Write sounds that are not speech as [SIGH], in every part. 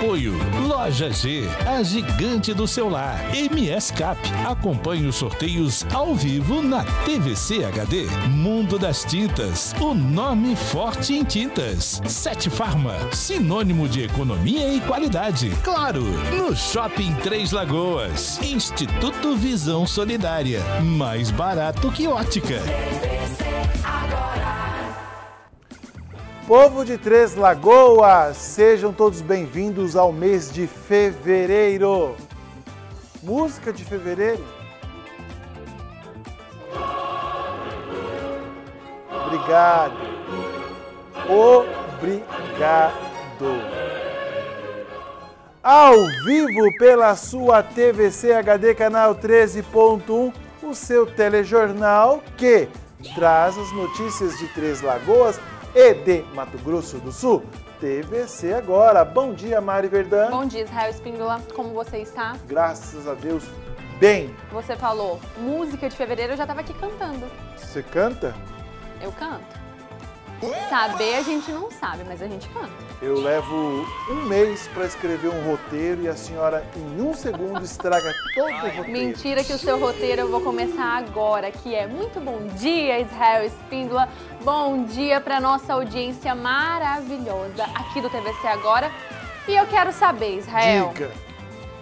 Apoio Loja G, a gigante do celular. MS Cap, acompanhe os sorteios ao vivo na TVC HD. Mundo das Tintas, o nome forte em tintas. Sete Farma, sinônimo de economia e qualidade. Claro, no Shopping Três Lagoas. Instituto Visão Solidária, mais barato que ótica. Povo de Três Lagoas, sejam todos bem-vindos ao mês de fevereiro. Música de fevereiro? Obrigado. Obrigado. Ao vivo pela sua TVC HD canal 13.1, o seu telejornal que traz as notícias de Três Lagoas e de Mato Grosso do Sul. TVC agora. Bom dia, Mari Verdão. Bom dia, Israel Espíndola. Como você está? Graças a Deus, bem. Você falou música de fevereiro, eu já estava aqui cantando. Você canta? Eu canto. Saber a gente não sabe, mas a gente canta. Eu levo um mês para escrever um roteiro e a senhora, em um segundo, estraga todo o roteiro. Mentira que o seu roteiro eu vou começar agora, que é muito bom dia, Israel Espíndola. Bom dia para nossa audiência maravilhosa aqui do TVC Agora. E eu quero saber, Israel. Diga.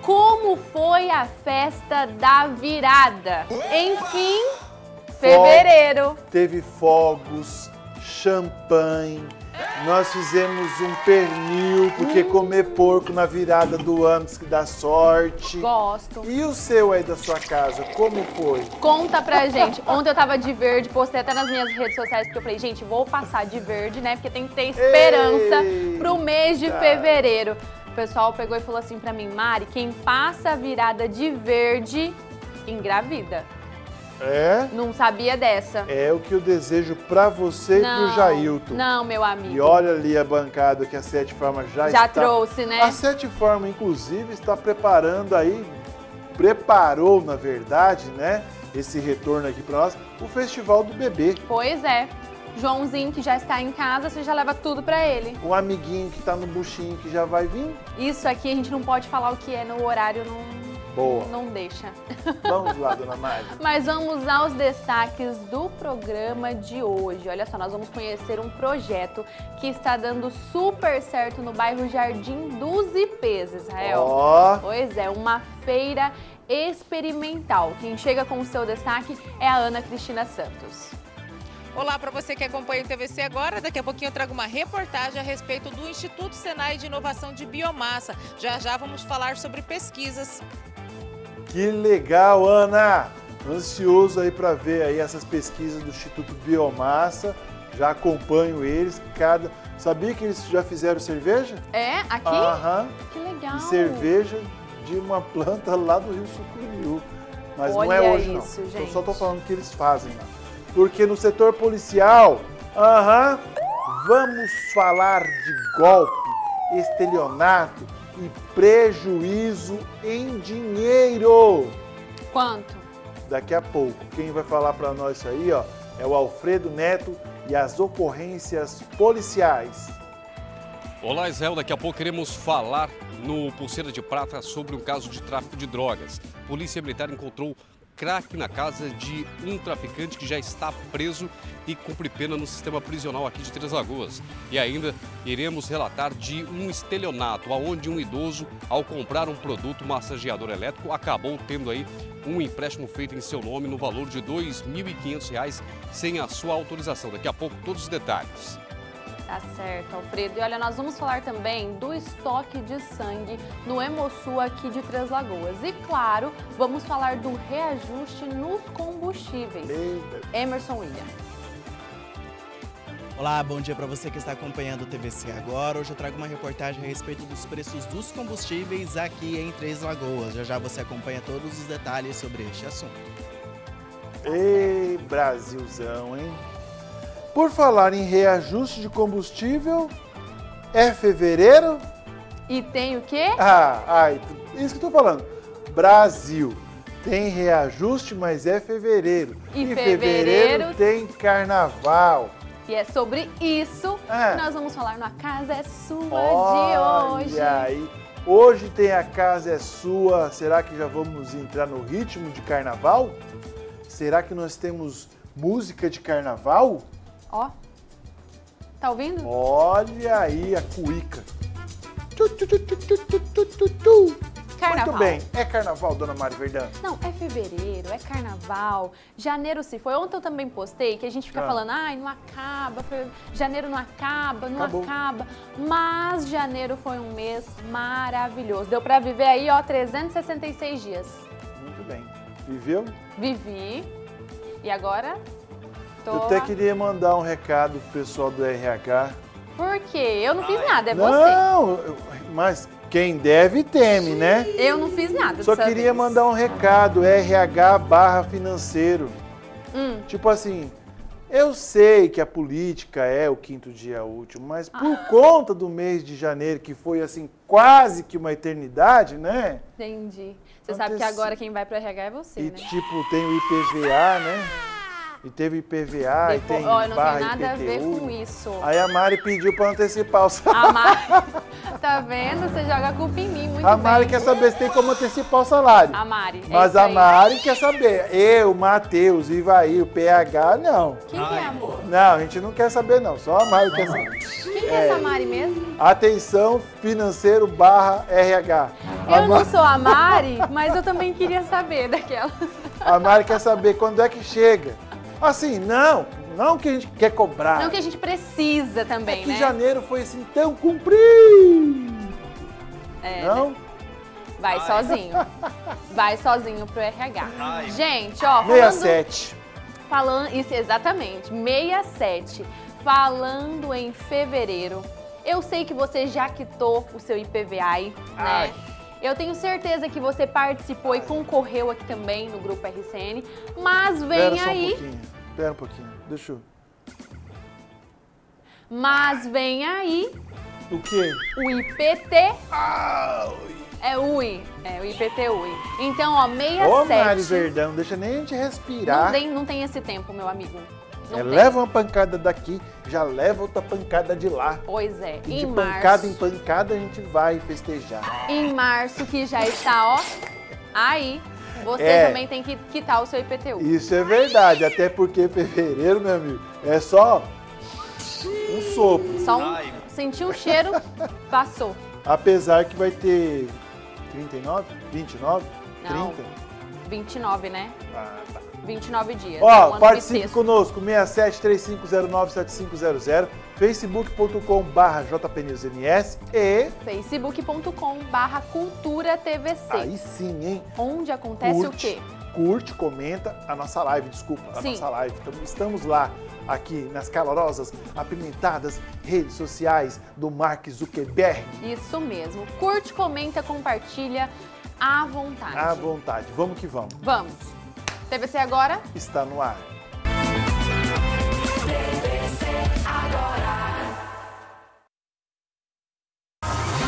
Como foi a festa da virada? Enfim, fevereiro. Teve fogos, champanhe. Nós fizemos um pernil, porque comer porco na virada do ano diz que dá sorte. Gosto. E o seu aí da sua casa, como foi? Conta pra gente. Ontem eu tava de verde, postei até nas minhas redes sociais, porque eu falei, gente, vou passar de verde, né? Porque tem que ter esperança Eita. pro mês de fevereiro. O pessoal pegou e falou assim pra mim, Mari, quem passa a virada de verde, engravida. É? Não sabia dessa. É o que eu desejo pra você e pro Jailton. Não, meu E amigo. olha ali a bancada que a Sete Forma já, Já está. trouxe, né? A Sete Forma, inclusive, está preparando aí, preparou, na verdade, né? Esse retorno aqui para nós, o Festival do Bebê. Pois é. Joãozinho que já está em casa, você já leva tudo pra ele. Um amiguinho que tá no buchinho que já vai vir. Isso aqui a gente não pode falar o que é no horário, não, Boa. não deixa. Vamos lá, dona Mari. [LAUGHS] Mas vamos aos destaques do programa de hoje. Olha só, nós vamos conhecer um projeto que está dando super certo no bairro Jardim dos Ipês, Israel. Ó, Pois é, uma feira experimental. Quem chega com o seu destaque é a Ana Cristina Santos. Olá para você que acompanha o TVC agora. Daqui a pouquinho eu trago uma reportagem a respeito do Instituto Senai de Inovação de Biomassa. Já já vamos falar sobre pesquisas. que legal, Ana! Ansioso aí para ver aí essas pesquisas do Instituto Biomassa. Já acompanho eles. Cada sabia que eles já fizeram cerveja? É? Aqui? Aham. Que legal. E cerveja de uma planta lá do Rio Sucuriú. Mas não Olha é hoje isso, não. Eu gente. só tô falando que eles fazem lá. Porque no setor policial, aham, vamos falar de golpe, estelionato e prejuízo em dinheiro. Quanto? Daqui a pouco, quem vai falar para nós isso aí, ó, é o Alfredo Neto e as ocorrências policiais. Olá, Israel. Daqui a pouco queremos falar no Pulseira de Prata sobre um caso de tráfico de drogas. Polícia Militar encontrou crack na casa de um traficante que já está preso e cumpre pena no sistema prisional aqui de Três Lagoas. E ainda iremos relatar de um estelionato, aonde um idoso, ao comprar um produto massageador elétrico, acabou tendo aí um empréstimo feito em seu nome no valor de R$ 2.500 sem a sua autorização. Daqui a pouco todos os detalhes. Tá certo, Alfredo. E olha, nós vamos falar também do estoque de sangue no Hemosul aqui de Três Lagoas. E claro, vamos falar do reajuste nos combustíveis. Emerson William. Olá, bom dia para você que está acompanhando o TVC agora. Hoje eu trago uma reportagem a respeito dos preços dos combustíveis aqui em Três Lagoas. Já já você acompanha todos os detalhes sobre este assunto. Ei, Brasilzão, hein? Por falar em reajuste de combustível, é fevereiro? E tem o quê? Ah, ai, isso que eu tô falando. Brasil. Tem reajuste, mas é fevereiro. E fevereiro fevereiro tem carnaval. E é sobre isso Ah. que nós vamos falar no A Casa é Sua Olha de hoje. aí, Hoje tem a casa é sua. Será que já vamos entrar no ritmo de carnaval? Será que nós temos música de carnaval? Ó. Tá ouvindo? Olha aí a cuíca. Tu, tu, tu. Carnaval. Muito bem. É carnaval, dona Mari Verdão? Não, é fevereiro, é carnaval. Janeiro se foi. Ontem eu também postei que a gente fica Ah. falando, ai, não acaba, janeiro não acaba, não Acabou. acaba. Mas janeiro foi um mês maravilhoso. Deu pra viver aí, ó, 366 dias. Muito bem. Viveu? Vivi. E agora? Eu até queria mandar um recado pro pessoal do RH. Por quê? Eu não fiz nada, é você. Não, eu- mas quem deve teme, né? Eu não fiz nada. Só queria vez. mandar um recado, RH barra financeiro. Hum. Tipo assim, eu sei que a política é o quinto dia útil, mas por Ah. conta do mês de janeiro, que foi assim, quase que uma eternidade, né? Entendi. Você sabe que agora quem vai pro RH é você, E né? tipo, tem o IPVA, né? [LAUGHS] E teve IPVA, e Depois- tem eu não barra tenho nada a ver IPTU. com isso. Aí a Mari pediu pra antecipar o salário. A Mari, [LAUGHS] tá vendo? Você joga a culpa em mim, muito A bem. Mari quer saber se tem como antecipar o salário. A Mari. é Mas a aí. Mari quer saber. Eu, Matheus, Ivaí, o PH, não. Quem que é, amor? Não, a gente não quer saber, não. Só a Mari quer saber. Quem que é essa Mari mesmo? Atenção, financeiro barra RH. A, Eu Ma- não sou a Mari, mas eu também queria saber daquela. a Mari quer saber quando é que chega. Assim, não, não que a gente quer cobrar. Não que a gente precisa é também, que né? janeiro foi assim tão comprido. É, não? né? Vai sozinho. [LAUGHS] Vai sozinho pro RH. Gente, ó, falando... 67. Falando, isso exatamente, 67. Falando em fevereiro, eu sei que você já quitou o seu IPVA, aí, Ai. Eu tenho certeza que você participou e concorreu aqui também no grupo RCN, mas vem só um pouquinho. Espera um pouquinho. Deixa eu... mas vem aí O quê? o IPT. É UI, é o IPT UI. Então, ó, 67. Ô, Mari Verdão, deixa nem a gente respirar. não, tem, não tem esse tempo, meu amigo. Não É, leva uma pancada daqui, já leva outra pancada de lá. Pois é, E em de pancada em março. pancada a gente vai festejar. em março, que já está, ó, aí, você É. também tem que quitar o seu IPTU. Isso é verdade, até porque fevereiro, meu amigo, é só um sopro. Só um, sentiu o cheiro, [LAUGHS] passou. Apesar que vai ter 39, 29, Não. 30. 29, né? Ah. 29 dias. é um Ó, participe conosco, 6735097500, facebook.com barra jpnewsms e facebook.com barra cultura TVC. aí sim, hein? Onde acontece o Curte. quê? curte, comenta a nossa live, desculpa, a Sim. nossa live. Então, estamos lá, aqui nas calorosas, apimentadas redes sociais do Mark Zuckerberg. Isso mesmo. Curte, comenta, compartilha à vontade. À vontade. Vamos que vamos. Vamos. TVC agora? Está no ar.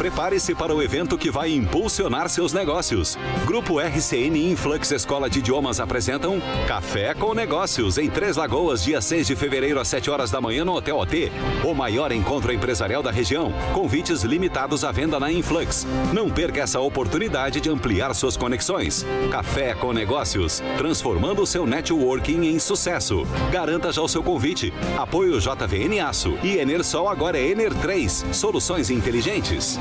Prepare-se para o evento que vai impulsionar seus negócios. Grupo RCN e Influx Escola de Idiomas apresentam Café com Negócios em Três Lagoas, dia 6 de fevereiro às 7 horas da manhã no Hotel OT. O maior encontro empresarial da região. Convites limitados à venda na Influx. Não perca essa oportunidade de ampliar suas conexões. Café com Negócios, transformando o seu networking em sucesso. Garanta já o seu convite. Apoio JVN Aço e Enersol agora é Ener 3, soluções inteligentes.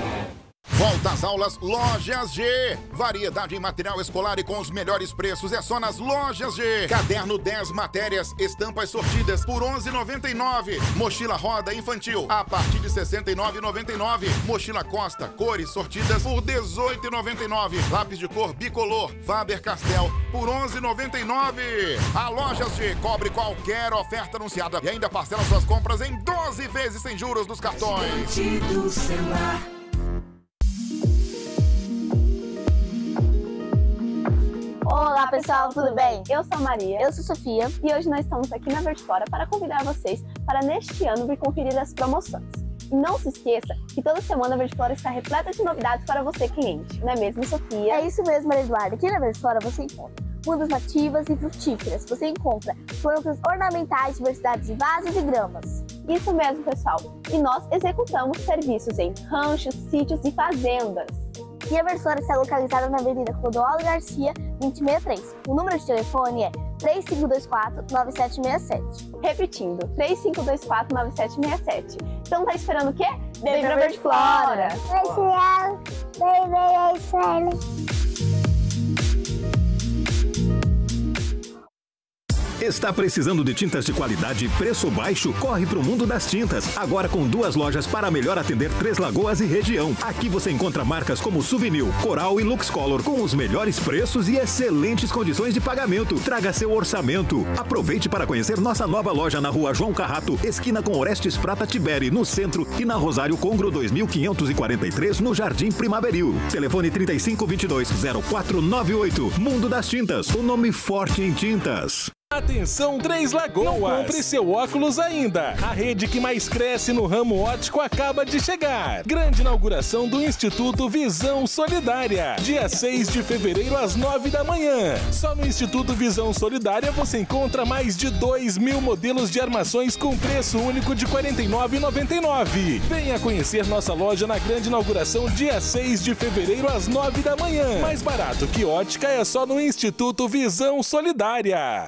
Volta às aulas Lojas G. Variedade em material escolar e com os melhores preços é só nas Lojas G. Caderno 10 matérias, estampas sortidas por 11,99. Mochila roda infantil a partir de 69,99. Mochila Costa, cores sortidas por 18,99. Lápis de cor bicolor Faber-Castell por 11,99. A Lojas G cobre qualquer oferta anunciada e ainda parcela suas compras em 12 vezes sem juros dos cartões. Pessoal, tudo bem? Eu sou a Maria, eu sou a Sofia e hoje nós estamos aqui na Vertifora para convidar vocês para neste ano vir conferir as promoções. E não se esqueça que toda semana a Vertifora está repleta de novidades para você cliente, não é mesmo Sofia? É isso mesmo, Maria Eduarda. Aqui na Vertifora você encontra mudas nativas e frutíferas. Você encontra plantas ornamentais, diversidades de vasos e gramas. Isso mesmo pessoal, e nós executamos serviços em ranchos, sítios e fazendas. E a Versora está localizada na Avenida Clodoaldo Garcia, 2063. O número de telefone é 3524-9767. Repetindo, 3524-9767. Então tá esperando o quê? Pra Verde Flora! Ver a escola. Está precisando de tintas de qualidade e preço baixo? Corre para o mundo das tintas. Agora com duas lojas para melhor atender Três Lagoas e região. Aqui você encontra marcas como Souvenir, Coral e Lux Color com os melhores preços e excelentes condições de pagamento. Traga seu orçamento. Aproveite para conhecer nossa nova loja na rua João Carrato, esquina com Orestes Prata Tiberi, no centro, e na Rosário Congro 2543, no Jardim Primaveril. Telefone 3522 0498. Mundo das Tintas, o nome forte em tintas. Atenção Três Lagoas! Não compre seu óculos ainda! A rede que mais cresce no ramo óptico acaba de chegar. Grande inauguração do Instituto Visão Solidária. Dia 6 de fevereiro às 9 da manhã. Só no Instituto Visão Solidária você encontra mais de 2 mil modelos de armações com preço único de R$ 49,99. Venha conhecer nossa loja na grande inauguração dia 6 de fevereiro às 9 da manhã. Mais barato que ótica é só no Instituto Visão Solidária.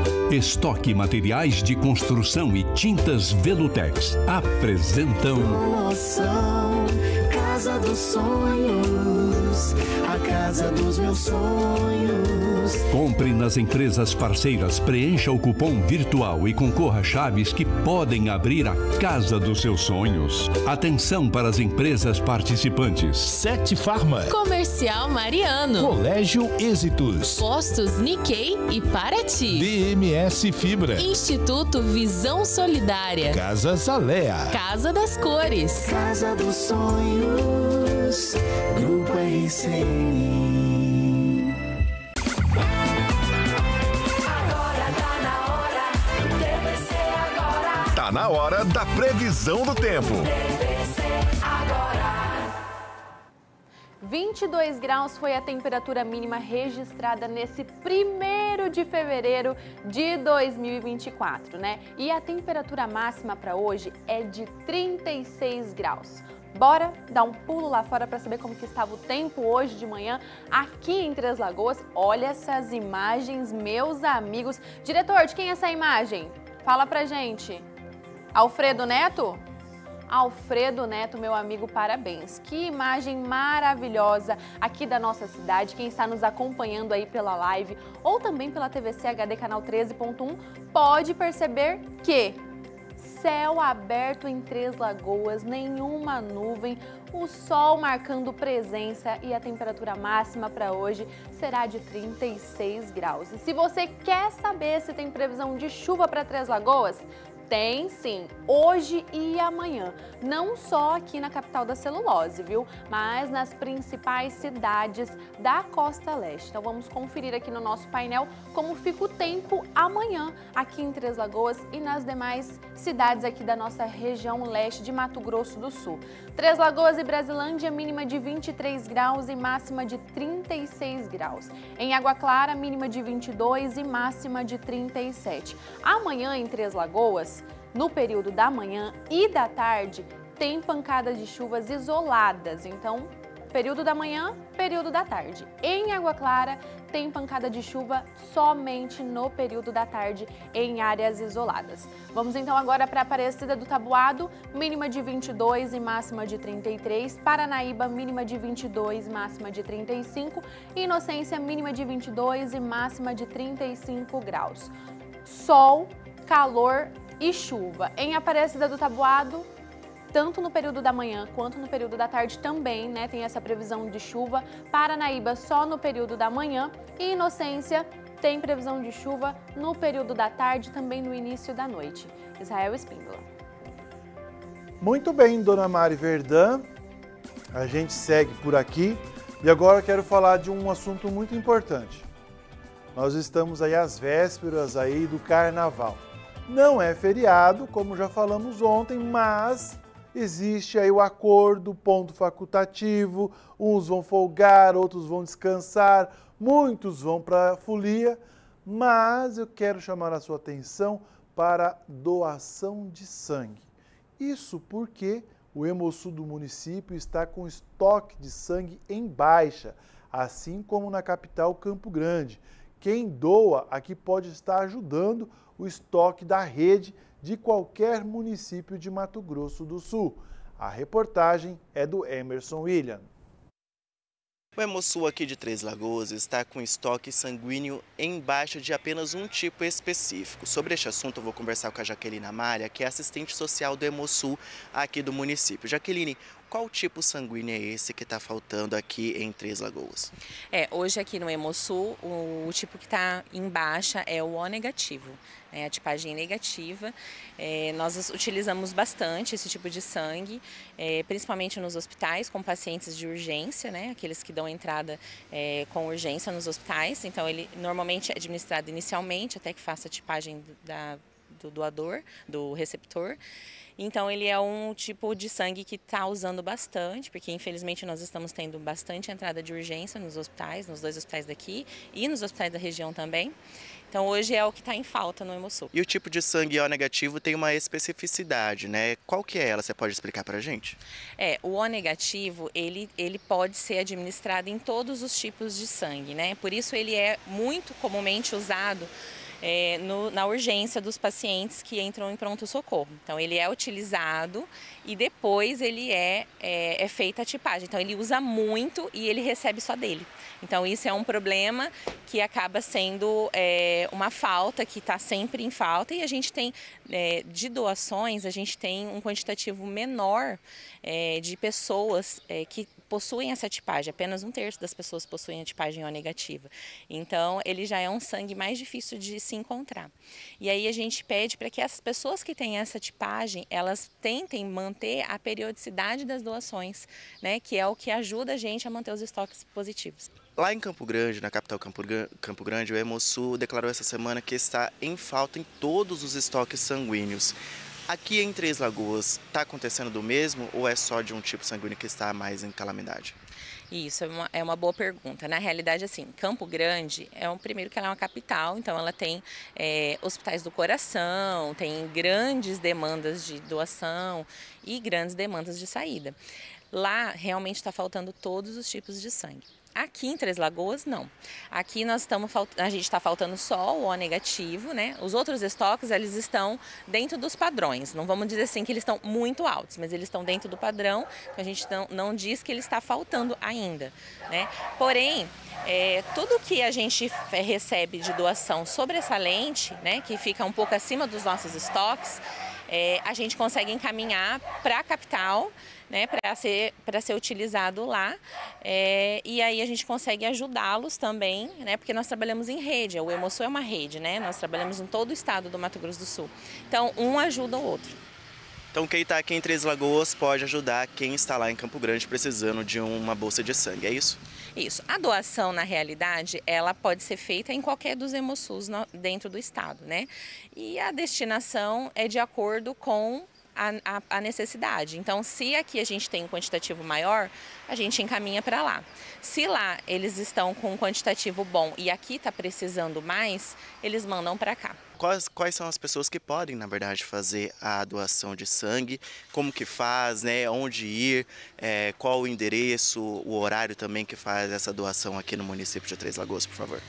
Estoque Materiais de Construção e Tintas Velutex apresentam Promoção Casa dos Sonhos. A casa dos meus sonhos. Compre nas empresas parceiras, preencha o cupom virtual e concorra a chaves que podem abrir a casa dos seus sonhos. Atenção para as empresas participantes. Sete Farma. Comercial Mariano. Colégio Êxitos. Postos Nikkei e Paraty. DMS Fibra. Instituto Visão Solidária. Casa Zalea. Casa das Cores. Casa dos Sonhos. Grupo RCN. Na hora da previsão do tempo. 22 graus foi a temperatura mínima registrada nesse primeiro de fevereiro de 2024, né? E a temperatura máxima para hoje é de 36 graus. Bora dar um pulo lá fora para saber como que estava o tempo hoje de manhã aqui em Três Lagoas. Olha essas imagens, meus amigos. Diretor, de quem é essa imagem? Fala pra gente. Alfredo Neto? Alfredo Neto, meu amigo, parabéns. Que imagem maravilhosa aqui da nossa cidade. Quem está nos acompanhando aí pela live ou também pela TVC HD canal 13.1 pode perceber que céu aberto em Três Lagoas, nenhuma nuvem, o sol marcando presença e a temperatura máxima para hoje será de 36 graus. E se você quer saber se tem previsão de chuva para Três Lagoas, tem sim, hoje e amanhã. Não só aqui na capital da celulose, viu? Mas nas principais cidades da costa leste. Então vamos conferir aqui no nosso painel como fica o tempo amanhã aqui em Três Lagoas e nas demais cidades aqui da nossa região leste de Mato Grosso do Sul. Três Lagoas e Brasilândia, mínima de 23 graus e máxima de 36 graus. Em Água Clara, mínima de 22 e máxima de 37. Amanhã em Três Lagoas, no período da manhã e da tarde, tem pancadas de chuvas isoladas, então período da manhã, período da tarde. Em Água Clara, tem pancada de chuva somente no período da tarde em áreas isoladas. Vamos então agora para Aparecida do Tabuado, mínima de 22 e máxima de 33. Paranaíba, mínima de 22 e máxima de 35. Inocência, mínima de 22 e máxima de 35 graus. Sol, calor e chuva. Em Aparecida do Tabuado, tanto no período da manhã quanto no período da tarde também, né? Tem essa previsão de chuva. Paranaíba só no período da manhã e Inocência tem previsão de chuva no período da tarde também no início da noite. Israel Espíndola. Muito bem, dona Mari Verdã. A gente segue por aqui E agora quero falar de um assunto muito importante. Nós estamos aí às vésperas aí do carnaval. Não é feriado, como já falamos ontem, mas existe aí o acordo, ponto facultativo, uns vão folgar, outros vão descansar, muitos vão para a folia, mas eu quero chamar a sua atenção para doação de sangue. Isso porque o Hemosul do município está com estoque de sangue em baixa, assim como na capital Campo Grande. Quem doa aqui pode estar ajudando o estoque da rede de qualquer município de Mato Grosso do Sul. A reportagem é do Emerson William. O Hemosul aqui de Três Lagoas está com estoque sanguíneo em baixa de apenas um tipo específico. Sobre este assunto eu vou conversar com a Jaqueline Amália, que é assistente social do Hemosul aqui do município. Jaqueline, qual tipo sanguíneo é esse que está faltando aqui em Três Lagoas? É, hoje aqui no Hemosul, o, o tipo que está em baixa é o O negativo, né, a tipagem negativa. É, nós utilizamos bastante esse tipo de sangue, é, principalmente nos hospitais, com pacientes de urgência, né, aqueles que dão entrada é, com urgência nos hospitais. Então, ele normalmente é administrado inicialmente, até que faça a tipagem da, do doador, do receptor. Então ele é um tipo de sangue que está usando bastante, porque infelizmente nós estamos tendo bastante entrada de urgência nos hospitais, nos dois hospitais daqui e nos hospitais da região também. Então hoje é o que está em falta no Hemosul. E o tipo de sangue O negativo tem uma especificidade, né? Qual que é ela? Você pode explicar para a gente? É, o O negativo, ele, ele pode ser administrado em todos os tipos de sangue, né? Por isso ele é muito comumente usado é, no, na urgência dos pacientes que entram em pronto-socorro. Então, ele é utilizado e depois ele é, é, é feita a tipagem. Então, ele usa muito e ele recebe só dele. Então, isso é um problema que acaba sendo é, uma falta, que está sempre em falta. E a gente tem, é, de doações, a gente tem um quantitativo menor é, de pessoas que possuem essa tipagem, apenas um terço das pessoas possuem a tipagem O negativa. Então, ele já é um sangue mais difícil de se encontrar. E aí a gente pede para que essas pessoas que têm essa tipagem, elas tentem manter a periodicidade das doações, né, que é o que ajuda a gente a manter os estoques positivos. Lá em Campo Grande, na capital Campo Grande, o Hemosul declarou essa semana que está em falta em todos os estoques sanguíneos. Aqui em Três Lagoas, está acontecendo do mesmo ou é só de um tipo sanguíneo que está mais em calamidade? Isso, é uma, é uma boa pergunta. Na realidade, assim, Campo Grande é um primeiro que ela é uma capital, então ela tem é, hospitais do coração, tem grandes demandas de doação e grandes demandas de saída. Lá realmente está faltando todos os tipos de sangue. Aqui em Três Lagoas, não. Aqui nós estamos, a gente está faltando só o O negativo, né? Os outros estoques, eles estão dentro dos padrões. Não vamos dizer assim que eles estão muito altos, mas eles estão dentro do padrão. A gente não, não diz que ele está faltando ainda, né? Porém, é, tudo que a gente recebe de doação sobressalente, né? Que fica um pouco acima dos nossos estoques, é, a gente consegue encaminhar para a capital, né, para ser, ser utilizado lá. É, e aí a gente consegue ajudá-los também, né, porque nós trabalhamos em rede, o Hemosul é uma rede, né, nós trabalhamos em todo o estado do Mato Grosso do Sul. Então, um ajuda o outro. Então quem está aqui em Três Lagoas pode ajudar quem está lá em Campo Grande precisando de uma bolsa de sangue, é isso? Isso. A doação, na realidade, ela pode ser feita em qualquer dos Hemosus dentro do estado, né? E a destinação é de acordo com a, a, a, necessidade. Então, se aqui a gente tem um quantitativo maior, a gente encaminha para lá. Se lá eles estão com um quantitativo bom e aqui está precisando mais, eles mandam para cá. Quais, quais são as pessoas que podem, na verdade, fazer a doação de sangue? Como que faz, né? Onde ir? É, qual o endereço, o horário também que faz essa doação aqui no município de Três Lagoas, por favor?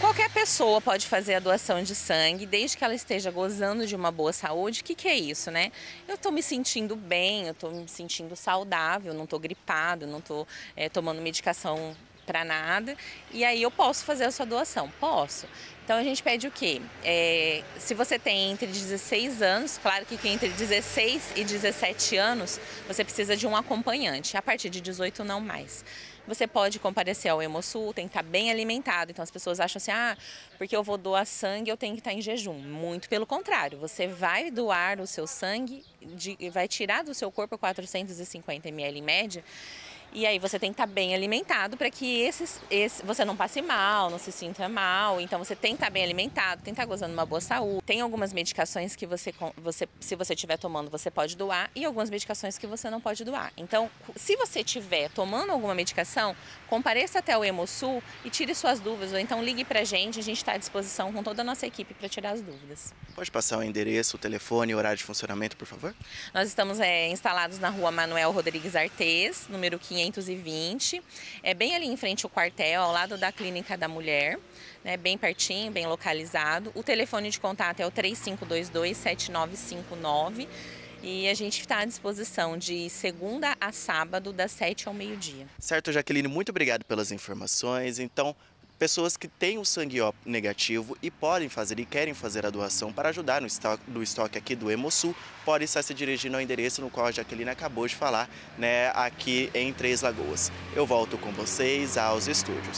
Qualquer pessoa pode fazer a doação de sangue, desde que ela esteja gozando de uma boa saúde. O que, que é isso, né? Eu estou me sentindo bem, eu estou me sentindo saudável, não estou gripado, não estou é, tomando medicação para nada. E aí eu posso fazer a sua doação? Posso. Então a gente pede o quê? É, se você tem entre 16 anos, claro que entre 16 e 17 anos, você precisa de um acompanhante. A partir de 18 não mais você pode comparecer ao Hemosul, tem que estar bem alimentado. Então as pessoas acham assim, ah, porque eu vou doar sangue, eu tenho que estar em jejum. Muito pelo contrário, você vai doar o seu sangue, de, vai tirar do seu corpo 450 ml em média, E aí você tem que estar tá bem alimentado para que esses, esse, você não passe mal, não se sinta mal. Então você tem que estar tá bem alimentado, tem que estar tá gozando de uma boa saúde. Tem algumas medicações que você, você se você estiver tomando, você pode doar e algumas medicações que você não pode doar. Então, se você estiver tomando alguma medicação, compareça até o Hemosul e tire suas dúvidas. Ou então ligue para a gente, a gente está à disposição com toda a nossa equipe para tirar as dúvidas. Pode passar o endereço, o telefone e o horário de funcionamento, por favor? Nós estamos é, instalados na rua Manuel Rodrigues Artes, número 500. 520. É bem ali em frente ao quartel, ao lado da Clínica da Mulher, né, bem pertinho, bem localizado. O telefone de contato é o 3522-7959. E a gente está à disposição de segunda a sábado, das 7 ao meio-dia. Certo, Jaqueline, muito obrigado pelas informações. Então, pessoas que têm o sangue O negativo e podem fazer e querem fazer a doação para ajudar no estoque, no estoque aqui do Hemosul, podem estar se dirigindo ao endereço no qual a Jaqueline acabou de falar, né, aqui em Três Lagoas. Eu volto com vocês aos estúdios.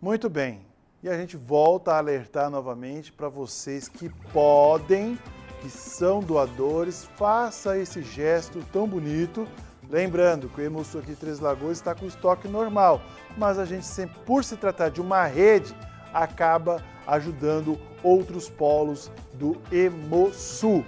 Muito bem. E a gente volta a alertar novamente para vocês que podem, que são doadores, faça esse gesto tão bonito Lembrando que o Hemosul aqui de Três Lagoas está com estoque normal, mas a gente sempre, por se tratar de uma rede, acaba ajudando outros polos do Hemosul.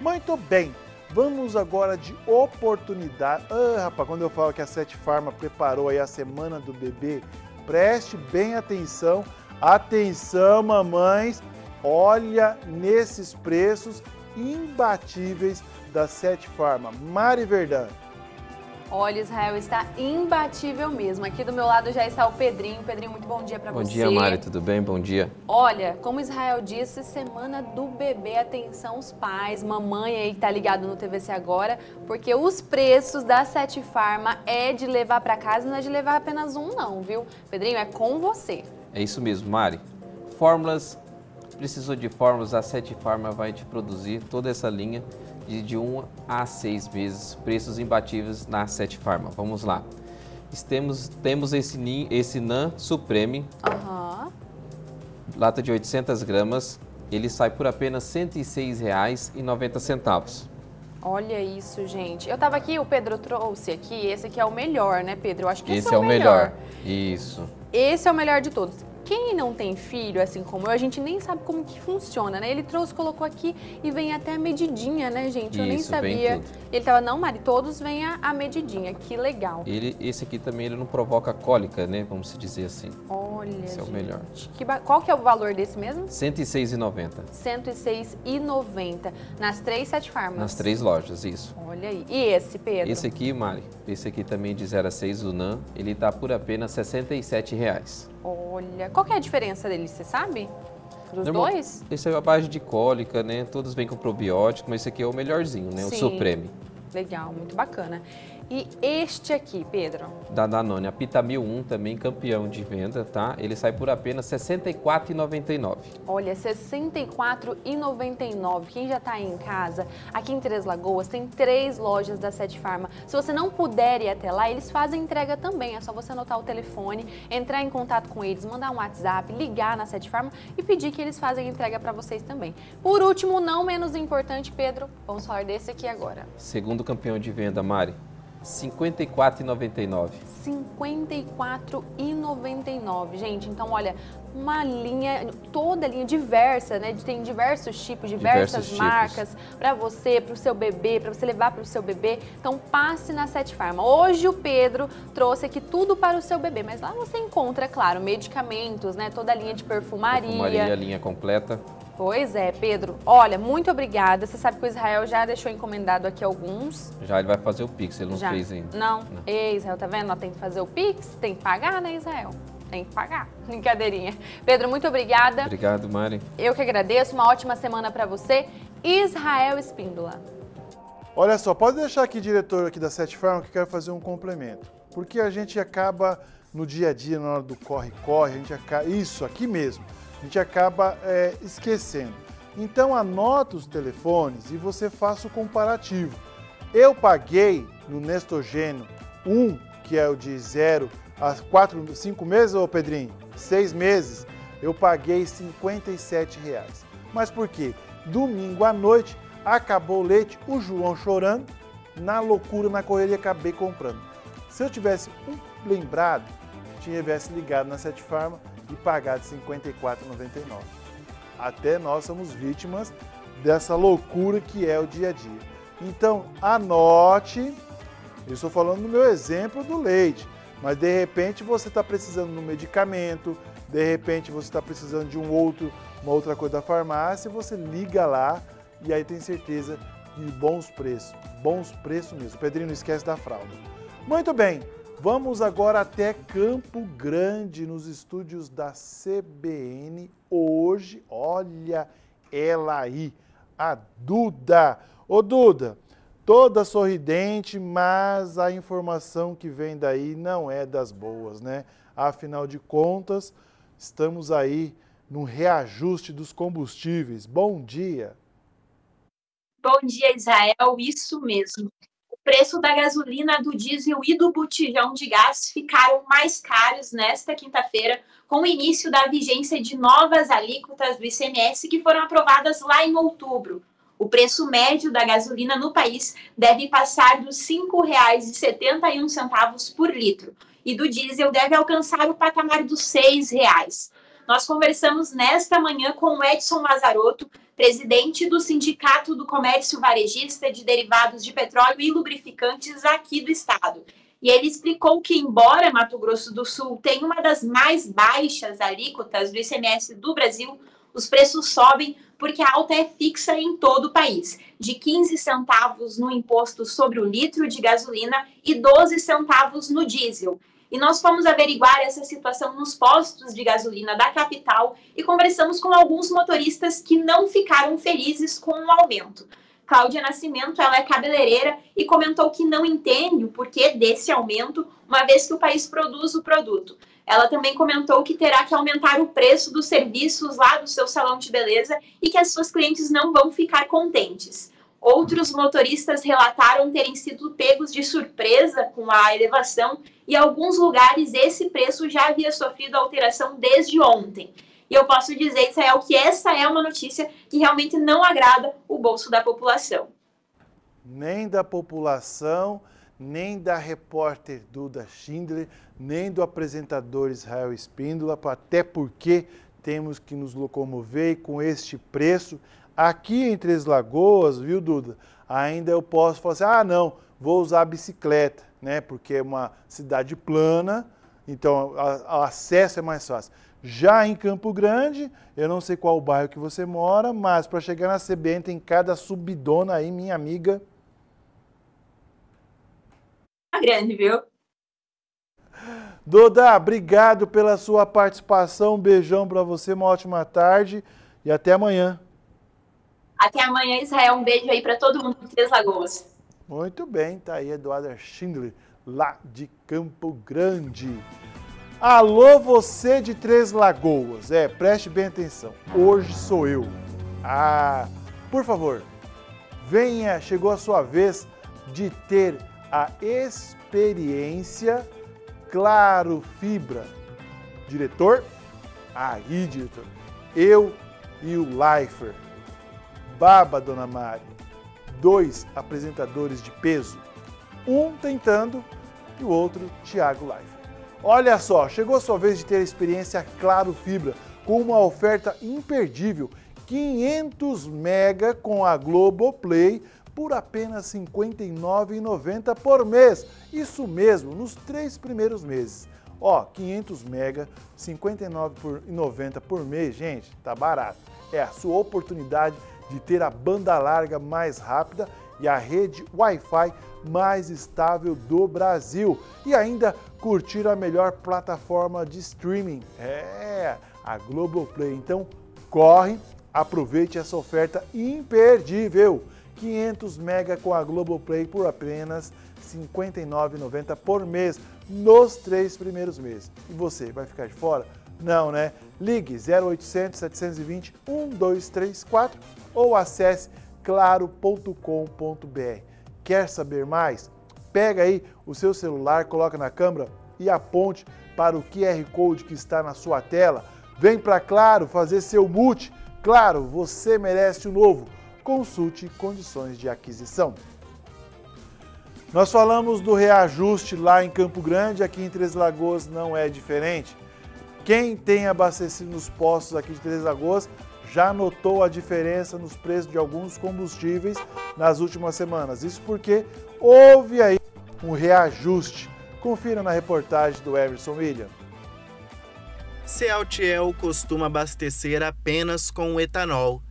Muito bem, vamos agora de oportunidade. Ah, rapaz, quando eu falo que a Sete Farma preparou aí a semana do bebê, preste bem atenção. Atenção, mamães, olha nesses preços imbatíveis da Sete Farma. Mari Verdão. Olha, Israel está imbatível mesmo. Aqui do meu lado já está o Pedrinho. Pedrinho, muito bom dia para você. Bom dia, Mari, tudo bem? Bom dia. Olha, como Israel disse, semana do bebê. Atenção os pais, mamãe aí que tá ligado no TVC agora, porque os preços da Sete Farma é de levar para casa, não é de levar apenas um não, viu? Pedrinho, é com você. É isso mesmo, Mari. Fórmulas, precisou de fórmulas, a Sete Farma vai te produzir toda essa linha de, de 1 a 6 meses, preços imbatíveis na Sete Farma. Vamos lá. Temos, temos esse, esse NAN Supreme, uhum. lata de 800 gramas, ele sai por apenas R$ 106,90. Olha isso, gente. Eu tava aqui, o Pedro trouxe aqui, esse aqui é o melhor, né, Pedro? Eu acho que esse, esse é, é, o melhor. melhor. Isso. Esse é o melhor de todos. Quem não tem filho, assim como eu, a gente nem sabe como que funciona, né? Ele trouxe, colocou aqui e vem até a medidinha, né, gente? Eu Isso, nem sabia. Ele tava, não, Mari, todos vêm a, a, medidinha, que legal. Ele, esse aqui também ele não provoca cólica, né? Vamos se dizer assim. Olha, Esse gente. é o melhor. Que, qual que é o valor desse mesmo? R$ 106,90. R$ 106,90. Nas três sete farmas? Nas três lojas, isso. Olha aí. E esse, Pedro? Esse aqui, Mari, esse aqui também de 0 a 6, o NAN, ele tá por apenas R$ 67,00. Olha, qual que é a diferença deles, você sabe? Dos Normal, dois? Esse é a base de cólica, né? Todos vêm com probiótico, mas esse aqui é o melhorzinho, né? Sim. O Supreme. Legal, muito bacana. E este aqui, Pedro? Da Danone, a Pitamil 1, também campeão de venda, tá? Ele sai por apenas R$ 64,99. Olha, R$ 64,99. Quem já está aí em casa, aqui em Três Lagoas, tem três lojas da Sete Farma. Se você não puder ir até lá, eles fazem entrega também. É só você anotar o telefone, entrar em contato com eles, mandar um WhatsApp, ligar na Sete Farma e pedir que eles fazem entrega para vocês também. Por último, não menos importante, Pedro, vamos falar desse aqui agora. Segundo campeão de venda, Mari. R$ 54,99. R$ 54,99, gente. Então, olha, uma linha, toda linha diversa, né? Tem diversos tipos, diversas diversos marcas para você, para o seu bebê, para você levar para o seu bebê. Então, passe na Sete Farma. Hoje o Pedro trouxe aqui tudo para o seu bebê, mas lá você encontra, claro, medicamentos, né? Toda a linha de perfumaria. Perfumaria, linha completa. Pois é, Pedro. Olha, muito obrigada. Você sabe que o Israel já deixou encomendado aqui alguns. Já ele vai fazer o Pix, ele não já. fez ainda. Não. não. Ei, Israel, tá vendo? Tem que fazer o Pix, tem que pagar, né, Israel? Tem que pagar. [LAUGHS] Brincadeirinha. Pedro, muito obrigada. Obrigado, Mari. Eu que agradeço. Uma ótima semana para você. Israel Espíndola. Olha só, pode deixar aqui, diretor aqui da Sete Farm, que eu quero fazer um complemento. Porque a gente acaba no dia a dia, na hora do corre-corre, a gente acaba. Isso, aqui mesmo a gente acaba é, esquecendo. Então anota os telefones e você faça o comparativo. Eu paguei no Nestogênio 1, que é o de 0 a 4, 5 meses, ô Pedrinho? 6 meses, eu paguei 57 reais. Mas por quê? Domingo à noite acabou o leite, o João chorando, na loucura, na correria, acabei comprando. Se eu tivesse lembrado, tivesse ligado na Sete Farma e pagado R$ 54,99. Até nós somos vítimas dessa loucura que é o dia a dia. Então, anote, eu estou falando no meu exemplo do leite, mas de repente você está precisando de um medicamento, de repente você está precisando de um outro, uma outra coisa da farmácia, você liga lá e aí tem certeza de bons preços, bons preços mesmo. Pedrinho, não esquece da fralda. Muito bem, vamos agora até Campo Grande, nos estúdios da CBN. Hoje, olha ela aí, a Duda. Ô Duda, toda sorridente, mas a informação que vem daí não é das boas, né? Afinal de contas, estamos aí no reajuste dos combustíveis. Bom dia. Bom dia, Israel. Isso mesmo. Preço da gasolina, do diesel e do botijão de gás ficaram mais caros nesta quinta-feira, com o início da vigência de novas alíquotas do ICMS que foram aprovadas lá em outubro. O preço médio da gasolina no país deve passar dos R$ 5,71 por litro e do diesel deve alcançar o patamar dos R$ 6,00. Nós conversamos nesta manhã com o Edson Mazarotto, presidente do Sindicato do Comércio Varejista de Derivados de Petróleo e Lubrificantes aqui do estado. E ele explicou que, embora Mato Grosso do Sul tenha uma das mais baixas alíquotas do ICMS do Brasil, os preços sobem porque a alta é fixa em todo o país, de 15 centavos no imposto sobre o litro de gasolina e 12 centavos no diesel. E nós fomos averiguar essa situação nos postos de gasolina da capital e conversamos com alguns motoristas que não ficaram felizes com o aumento. Cláudia Nascimento, ela é cabeleireira e comentou que não entende o porquê desse aumento, uma vez que o país produz o produto. Ela também comentou que terá que aumentar o preço dos serviços lá do seu salão de beleza e que as suas clientes não vão ficar contentes. Outros motoristas relataram terem sido pegos de surpresa com a elevação e alguns lugares esse preço já havia sofrido alteração desde ontem. E eu posso dizer, Israel, que essa é uma notícia que realmente não agrada o bolso da população. Nem da população, nem da repórter Duda Schindler, nem do apresentador Israel Espíndola, até porque temos que nos locomover com este preço Aqui em Três Lagoas, viu, Duda? Ainda eu posso falar assim: ah, não, vou usar a bicicleta, né? Porque é uma cidade plana, então o acesso é mais fácil. Já em Campo Grande, eu não sei qual bairro que você mora, mas para chegar na CBN tem cada subidona aí, minha amiga. Tá grande, viu? Duda, obrigado pela sua participação. Um beijão para você, uma ótima tarde e até amanhã. Até amanhã, Israel. Um beijo aí para todo mundo de Três Lagoas. Muito bem, tá aí Eduardo Schindler, lá de Campo Grande. Alô, você de Três Lagoas. É, preste bem atenção. Hoje sou eu. Ah, por favor, venha, chegou a sua vez de ter a experiência Claro Fibra. Diretor? Aí, diretor. Eu e o Lifer Baba, Dona Mari. Dois apresentadores de peso, um tentando e o outro Thiago Live. Olha só, chegou a sua vez de ter a experiência Claro Fibra com uma oferta imperdível, 500 mega com a Globoplay por apenas R$ 59,90 por mês. Isso mesmo, nos três primeiros meses. Ó, 500 mega, R$ 59,90 por mês, gente, tá barato. É a sua oportunidade de ter a banda larga mais rápida e a rede Wi-Fi mais estável do Brasil e ainda curtir a melhor plataforma de streaming, é a Globoplay. Então, corre, aproveite essa oferta imperdível. 500 mega com a Globoplay por apenas R$ 59,90 por mês nos três primeiros meses. E você vai ficar de fora? Não, né? Ligue 0800 720 1234 ou acesse claro.com.br. Quer saber mais? Pega aí o seu celular, coloca na câmera e aponte para o QR Code que está na sua tela. Vem para Claro fazer seu multi. Claro, você merece o novo. Consulte condições de aquisição. Nós falamos do reajuste lá em Campo Grande, aqui em Três Lagoas não é diferente. Quem tem abastecido nos postos aqui de Três Lagoas já notou a diferença nos preços de alguns combustíveis nas últimas semanas. Isso porque houve aí um reajuste. Confira na reportagem do Everson William. Celtiel costuma abastecer apenas com etanol.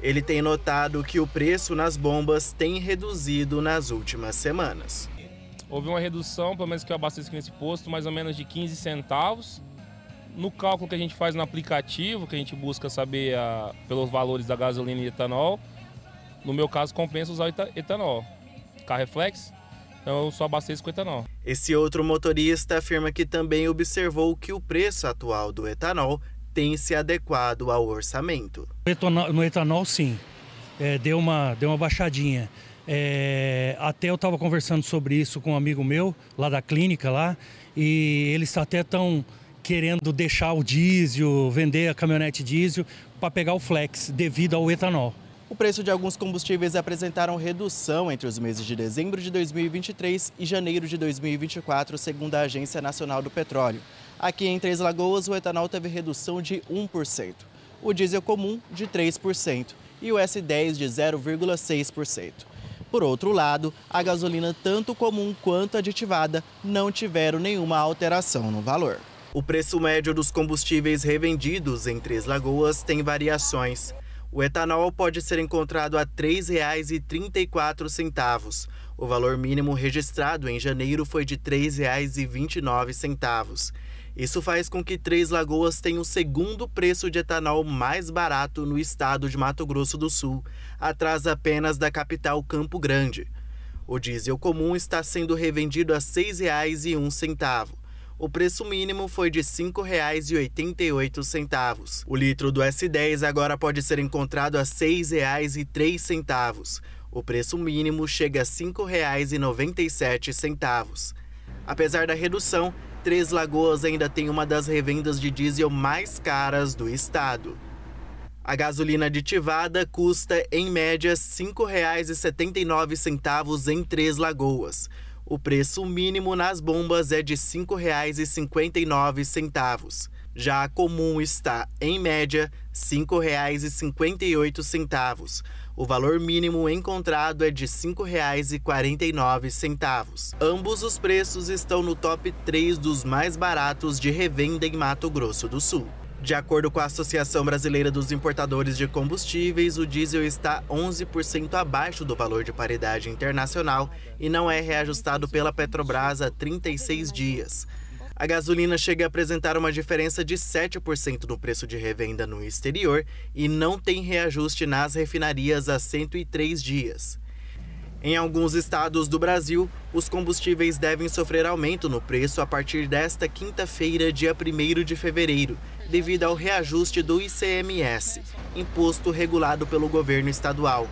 Ele tem notado que o preço nas bombas tem reduzido nas últimas semanas. Houve uma redução, pelo menos que eu abasteço aqui nesse posto, mais ou menos de 15 centavos. No cálculo que a gente faz no aplicativo, que a gente busca saber a, pelos valores da gasolina e etanol, no meu caso compensa usar etanol. Carreflex, então eu só abasteço com etanol. Esse outro motorista afirma que também observou que o preço atual do etanol tem se adequado ao orçamento. No etanol, sim, é, deu, uma, deu uma baixadinha. É, até eu estava conversando sobre isso com um amigo meu, lá da clínica, lá, e eles até estão querendo deixar o diesel, vender a caminhonete diesel para pegar o flex devido ao etanol. O preço de alguns combustíveis apresentaram redução entre os meses de dezembro de 2023 e janeiro de 2024, segundo a Agência Nacional do Petróleo. Aqui em Três Lagoas, o etanol teve redução de 1%, o diesel comum de 3% e o S10 de 0,6%. Por outro lado, a gasolina tanto comum quanto aditivada não tiveram nenhuma alteração no valor. O preço médio dos combustíveis revendidos em Três Lagoas tem variações. O etanol pode ser encontrado a R$ 3,34. O valor mínimo registrado em janeiro foi de R$ 3,29. Isso faz com que Três Lagoas tenha o segundo preço de etanol mais barato no estado de Mato Grosso do Sul, atrás apenas da capital Campo Grande. O diesel comum está sendo revendido a R$ 6,01 o preço mínimo foi de R$ 5,88. O litro do S10 agora pode ser encontrado a R$ 6,03. O preço mínimo chega a R$ 5,97. Apesar da redução, Três Lagoas ainda tem uma das revendas de diesel mais caras do estado. A gasolina aditivada custa, em média, R$ 5,79 em Três Lagoas. O preço mínimo nas bombas é de R$ 5,59. Já a comum está, em média, R$ 5,58. O valor mínimo encontrado é de R$ 5,49. Ambos os preços estão no top 3 dos mais baratos de revenda em Mato Grosso do Sul. De acordo com a Associação Brasileira dos Importadores de Combustíveis, o diesel está 11% abaixo do valor de paridade internacional e não é reajustado pela Petrobras há 36 dias. A gasolina chega a apresentar uma diferença de 7% no preço de revenda no exterior e não tem reajuste nas refinarias há 103 dias. Em alguns estados do Brasil, os combustíveis devem sofrer aumento no preço a partir desta quinta-feira, dia 1 de fevereiro, devido ao reajuste do ICMS, imposto regulado pelo governo estadual.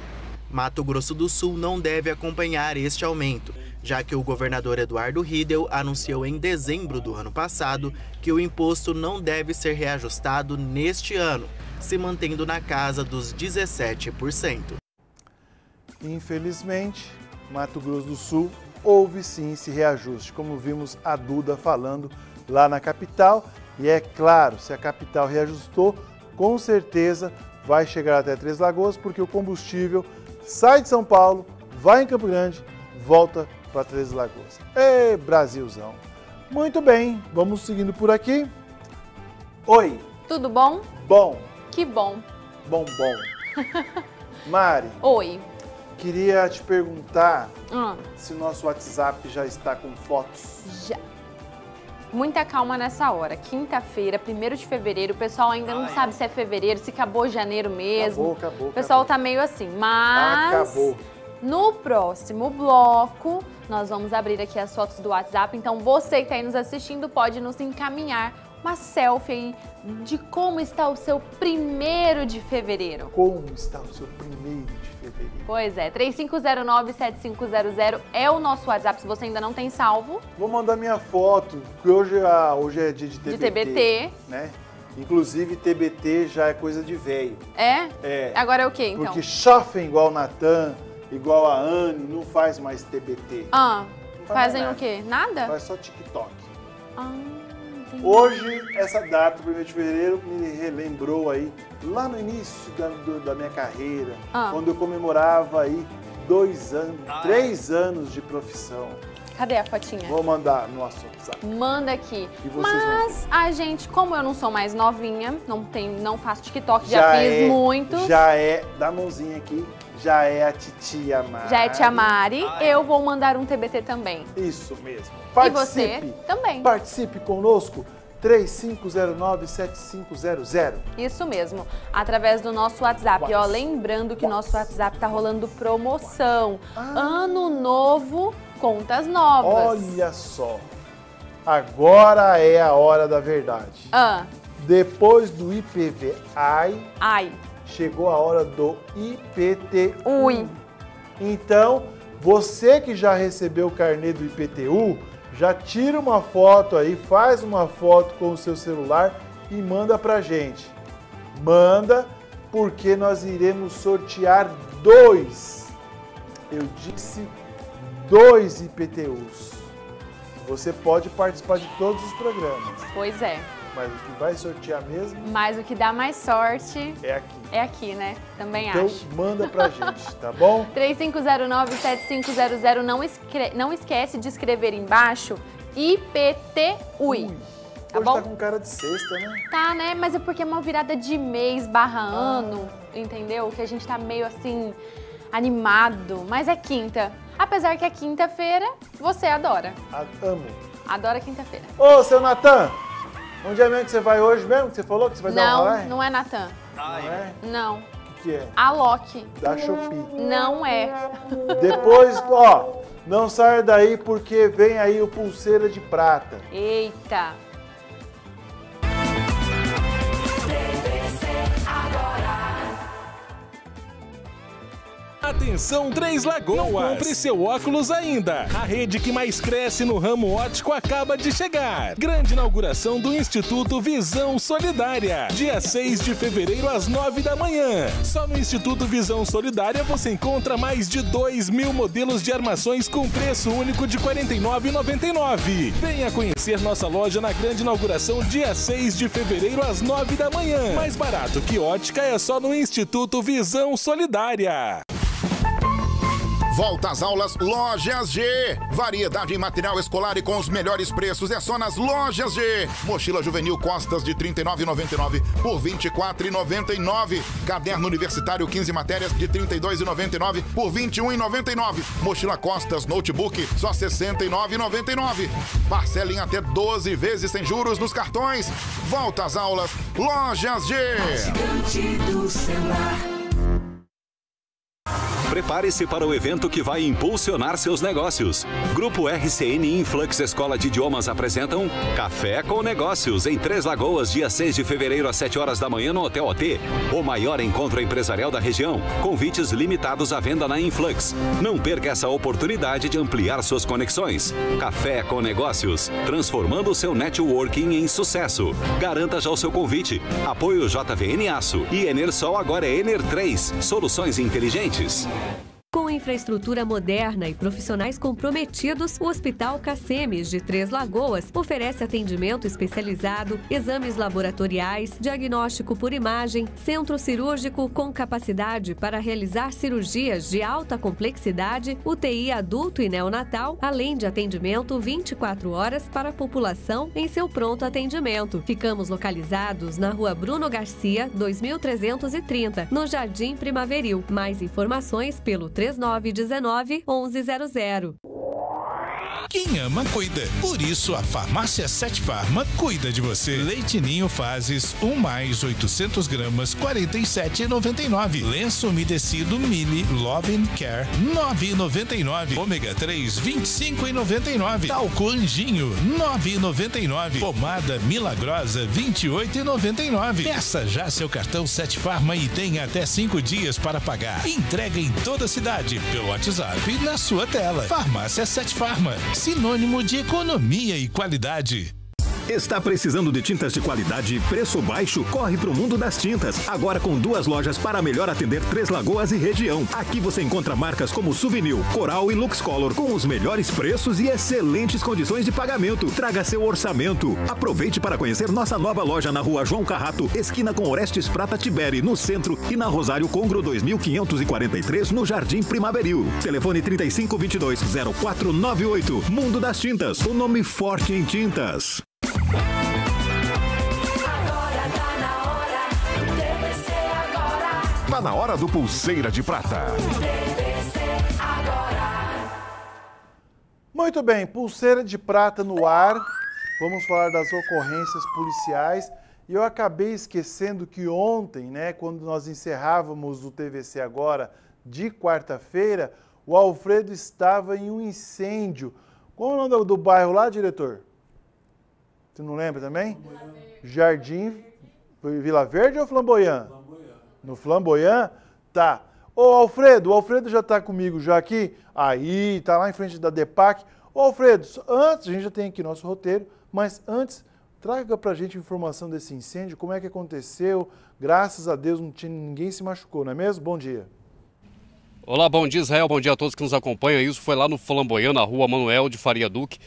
Mato Grosso do Sul não deve acompanhar este aumento, já que o governador Eduardo Riedel anunciou em dezembro do ano passado que o imposto não deve ser reajustado neste ano, se mantendo na casa dos 17%. Infelizmente, Mato Grosso do Sul houve sim esse reajuste, como vimos a Duda falando lá na capital. E é claro, se a capital reajustou, com certeza vai chegar até Três Lagoas, porque o combustível sai de São Paulo, vai em Campo Grande, volta para Três Lagoas. Ê, Brasilzão! Muito bem, vamos seguindo por aqui. Oi! Tudo bom? Bom! Que bom! Bom, bom! [LAUGHS] Mari! Oi! Queria te perguntar hum. se o nosso WhatsApp já está com fotos. Já. Muita calma nessa hora. Quinta-feira, 1 de fevereiro, o pessoal ainda não Ai. sabe se é fevereiro, se acabou janeiro mesmo. Acabou, acabou. O pessoal acabou. tá meio assim, mas. Acabou. No próximo bloco, nós vamos abrir aqui as fotos do WhatsApp. Então, você que está aí nos assistindo pode nos encaminhar uma selfie aí de como está o seu primeiro de fevereiro. Como está o seu primeiro de fevereiro? Pois é, 3509-7500 é o nosso WhatsApp, se você ainda não tem salvo. Vou mandar minha foto, porque hoje, é, hoje é dia de TBT. De TBT. Né? Inclusive, TBT já é coisa de velho. É? É. Agora é o quê, então? Porque chofem igual Natan, igual a Anne, não faz mais TBT. Ah. faz Fazem o quê? Nada? Faz só TikTok. Ah, entendi. Hoje, essa data, 1 de fevereiro, me relembrou aí, lá no início da, do- da minha carreira, Ah. quando eu comemorava aí dois anos, três anos de profissão. Cadê a fotinha? Vou mandar no nosso WhatsApp. Manda aqui. E Mas a gente, como eu não sou mais novinha, não tenho, não faço TikTok, já, fiz é, muito. Já é, dá a mãozinha aqui, já é a titia Mari. Já é tia Mari, eu vou mandar um TBT também. Isso mesmo. E você também. Participe conosco, 3509-7500. Isso mesmo, através do nosso WhatsApp. Ó, lembrando que nosso WhatsApp tá rolando promoção. Ano novo, contas novas. Olha só, agora é a hora da verdade. Ah, Depois do IPV ai, ai. chegou a hora do IPTU. Ui. Então, você que já recebeu o carnê do IPTU, já tira uma foto aí, faz uma foto com o seu celular e manda pra gente. Manda, porque nós iremos sortear dois. Eu disse dois IPTUs. Você pode participar de todos os programas, Pois é. Mas o que vai sortear mesmo Mas o que dá mais sorte é aqui. é aqui, né? Também Então acho. manda pra gente, tá bom? [LAUGHS] 3509-7500, não, escre- não esquece de escrever embaixo IPTUI. Tá Hoje bom? tá com cara de sexta, né? Tá, né? Mas é porque é uma virada de mês barra ano, entendeu? Que a gente tá meio assim, animado. Mas é quinta. Apesar que é quinta-feira, você adora. Amo. Adora quinta-feira. Ô, seu Natan, onde é mesmo que você vai hoje mesmo? Que você falou que você vai dar um Não, não é Natan. Não é? Não. O que, é? A Loki. Da Shopee. Não é. Depois, ó, não saia daí porque vem aí o pulseira de prata. Eita. Atenção Três Lagoas! Não compre seu óculos ainda! A rede que mais cresce no ramo óptico acaba de chegar. Grande inauguração do Instituto Visão Solidária. Dia 6 de fevereiro às 9 da manhã. Só no Instituto Visão Solidária você encontra mais de 2 mil modelos de armações com preço único de R$ 49,99. Venha conhecer nossa loja na grande inauguração dia 6 de fevereiro às 9 da manhã. Mais barato que ótica é só no Instituto Visão Solidária. Volta às aulas Lojas G. Variedade em material escolar e com os melhores preços é só nas Lojas G. Mochila juvenil Costas de R$ 39,99 por R$ 24,99. Caderno universitário 15 matérias de R$ 32,99 por R$ 21,99. Mochila Costas Notebook só R$ 69,99. Parcela em até 12 vezes sem juros nos cartões. Volta às aulas Lojas G. Prepare-se para o evento que vai impulsionar seus negócios. Grupo RCN Influx Escola de Idiomas apresentam Café com Negócios em Três Lagoas, dia 6 de fevereiro às 7 horas da manhã no Hotel OT. O maior encontro empresarial da região. Convites limitados à venda na Influx. Não perca essa oportunidade de ampliar suas conexões. Café com Negócios, transformando seu networking em sucesso. Garanta já o seu convite. Apoio JVN Aço e Enersol agora é Ener 3, soluções inteligentes. Com infraestrutura moderna e profissionais comprometidos, o Hospital Cacemes de Três Lagoas oferece atendimento especializado, exames laboratoriais, diagnóstico por imagem, centro cirúrgico com capacidade para realizar cirurgias de alta complexidade, UTI adulto e neonatal, além de atendimento 24 horas para a população em seu pronto atendimento. Ficamos localizados na Rua Bruno Garcia, 2330, no Jardim Primaveril. Mais informações pelo 3919 1100. Quem ama, cuida. Por isso, a Farmácia Sete Farma cuida de você. Leite Ninho Fases, 1 mais 800 gramas, 47,99. Lenço umedecido Mili Love and Care, 9,99. Ômega 3, 25,99. Talco Anjinho, 9,99. Pomada Milagrosa, 28,99. Peça já seu cartão Sete Farma e tenha até 5 dias para pagar. Entrega em toda a cidade, pelo WhatsApp na sua tela. Farmácia Sete Farma, sinônimo de economia e qualidade. Está precisando de tintas de qualidade e preço baixo? Corre para o mundo das tintas. Agora com duas lojas para melhor atender Três Lagoas e região. Aqui você encontra marcas como Souvenir, Coral e Lux Color com os melhores preços e excelentes condições de pagamento. Traga seu orçamento. Aproveite para conhecer nossa nova loja na rua João Carrato, esquina com Orestes Prata Tiberi, no centro, e na Rosário Congro 2543, no Jardim Primaveril. Telefone 3522 0498. Mundo das Tintas. O nome forte em tintas. Tá na hora do Pulseira de Prata. Muito bem, pulseira de prata no ar. Vamos falar das ocorrências policiais. E eu acabei esquecendo que ontem, né, quando nós encerrávamos o TVC agora de quarta-feira, o Alfredo estava em um incêndio. Qual é o nome do, bairro lá, diretor? Você não lembra também? Jardim Vila Verde ou Flamboyant? No Flamboyant? Tá. Ô Alfredo, o Alfredo já está comigo já aqui? Aí, tá lá em frente da DEPAC. Ô Alfredo, antes, a gente já tem aqui nosso roteiro, mas antes, traga pra gente informação desse incêndio, como é que aconteceu. Graças a Deus não tinha, ninguém se machucou, não é mesmo? Bom dia. Olá, bom dia Israel, bom dia a todos que nos acompanham. Isso foi lá no Flamboyant, na rua Manuel de Faria Duque,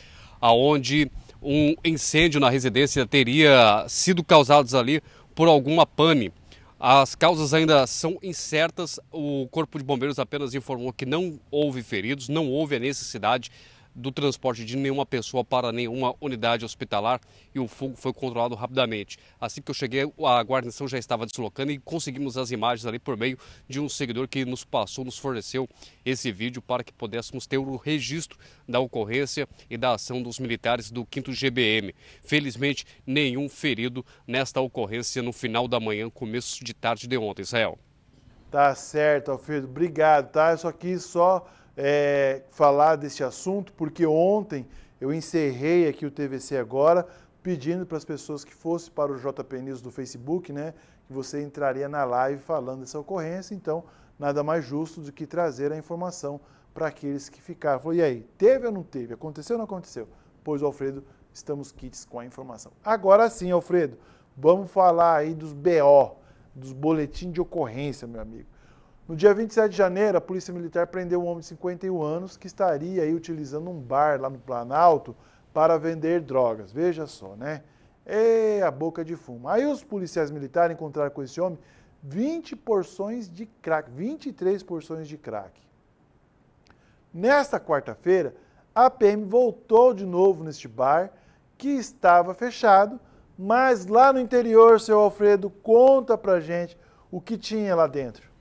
aonde um incêndio na residência teria sido causado ali por alguma pane. As causas ainda são incertas. O Corpo de Bombeiros apenas informou que não houve feridos, não houve a necessidade do transporte de nenhuma pessoa para nenhuma unidade hospitalar e o fogo foi controlado rapidamente. Assim que eu cheguei, a guarnição já estava deslocando e conseguimos as imagens ali por meio de um seguidor que nos passou, nos forneceu esse vídeo para que pudéssemos ter o registro da ocorrência e da ação dos militares do 5 GBM. Felizmente, nenhum ferido nesta ocorrência no final da manhã, começo de tarde de ontem, Israel. Tá certo, Alfredo. Obrigado, tá? Só quis só é, falar desse assunto, porque ontem eu encerrei aqui o TVC agora, pedindo para as pessoas que fossem para o JP News do Facebook, né, que você entraria na live falando dessa ocorrência, então nada mais justo do que trazer a informação para aqueles que ficaram. Falei, e aí, teve ou não teve? Aconteceu ou não aconteceu? Pois, Alfredo, estamos kits com a informação. Agora sim, Alfredo, vamos falar aí dos BO, dos boletins de ocorrência, meu amigo. No dia 27 de janeiro, a Polícia Militar prendeu um homem de 51 anos que estaria aí utilizando um bar lá no Planalto para vender drogas. Veja só, né? É a boca de fumo. Aí os policiais militares encontraram com esse homem 20 porções de crack, 23 porções de crack. Nesta quarta-feira, a PM voltou de novo neste bar que estava fechado, mas lá no interior, seu Alfredo, conta pra gente o que tinha lá dentro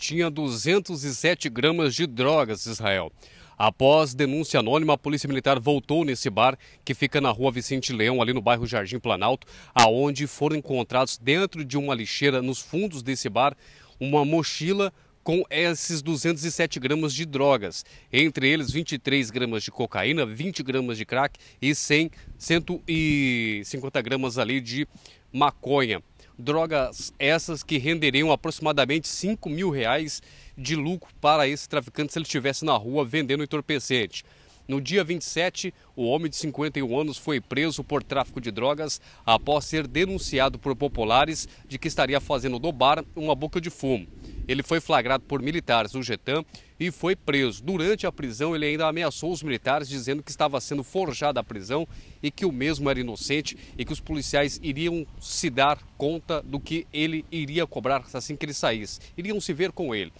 tinha 207 gramas de drogas, Israel. Após denúncia anônima, a Polícia Militar voltou nesse bar que fica na rua Vicente Leão, ali no bairro Jardim Planalto, aonde foram encontrados dentro de uma lixeira nos fundos desse bar uma mochila com esses 207 gramas de drogas, entre eles 23 gramas de cocaína, 20 gramas de crack e 100, 150 gramas ali de maconha. Drogas essas que renderiam aproximadamente 5 mil reais de lucro para esse traficante se ele estivesse na rua vendendo entorpecente. No dia 27, o homem de 51 anos foi preso por tráfico de drogas após ser denunciado por populares de que estaria fazendo do bar uma boca de fumo. Ele foi flagrado por militares do Getam e foi preso. Durante a prisão, ele ainda ameaçou os militares, dizendo que estava sendo forjada a prisão e que o mesmo era inocente e que os policiais iriam se dar conta do que ele iria cobrar assim que ele saísse. Iriam se ver com ele.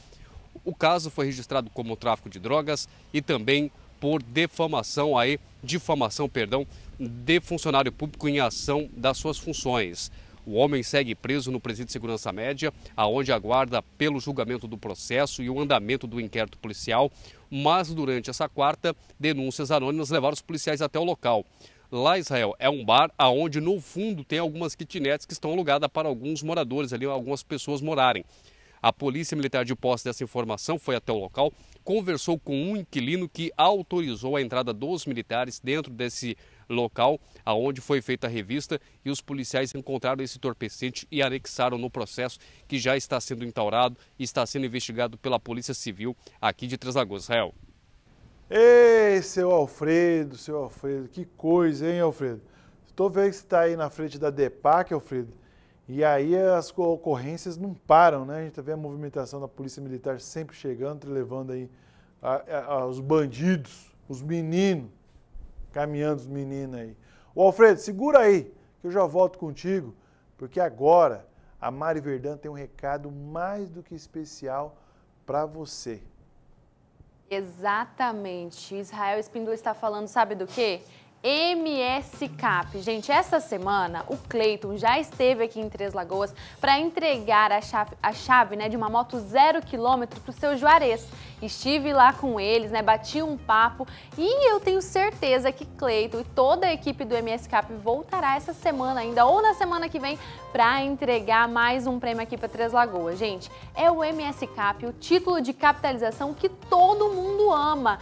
O caso foi registrado como tráfico de drogas e também por defamação aí, difamação, perdão, de funcionário público em ação das suas funções. O homem segue preso no presídio de segurança média, aonde aguarda pelo julgamento do processo e o andamento do inquérito policial, mas durante essa quarta, denúncias anônimas levaram os policiais até o local. Lá, Israel, é um bar aonde no fundo tem algumas kitnets que estão alugadas para alguns moradores ali, algumas pessoas morarem. A polícia militar de posse dessa informação foi até o local, conversou com um inquilino que autorizou a entrada dos militares dentro desse local aonde foi feita a revista e os policiais encontraram esse torpecente e anexaram no processo que já está sendo instaurado e está sendo investigado pela Polícia Civil aqui de Três Lagoas, Israel. Ei, seu Alfredo, seu Alfredo, que coisa, hein, Alfredo? tô vendo que você está aí na frente da DEPAC, Alfredo, e aí as ocorrências não param, né? A gente vê a movimentação da Polícia Militar sempre chegando, levando aí a, a, os bandidos, os meninos, caminhando os meninos aí. O Alfredo, segura aí, que eu já volto contigo, porque agora a Mari Verdão tem um recado mais do que especial para você. Exatamente. Israel Espíndola está falando, sabe do quê? MS Cap. Gente, essa semana o Cleiton já esteve aqui em Três Lagoas para entregar a chave, a chave né, de uma moto zero quilômetro para o seu Juarez. Estive lá com eles, né, bati um papo e eu tenho certeza que Cleiton e toda a equipe do MS Cap voltará essa semana ainda ou na semana que vem para entregar mais um prêmio aqui para Três Lagoas. Gente, é o MS Cap, o título de capitalização que todo mundo ama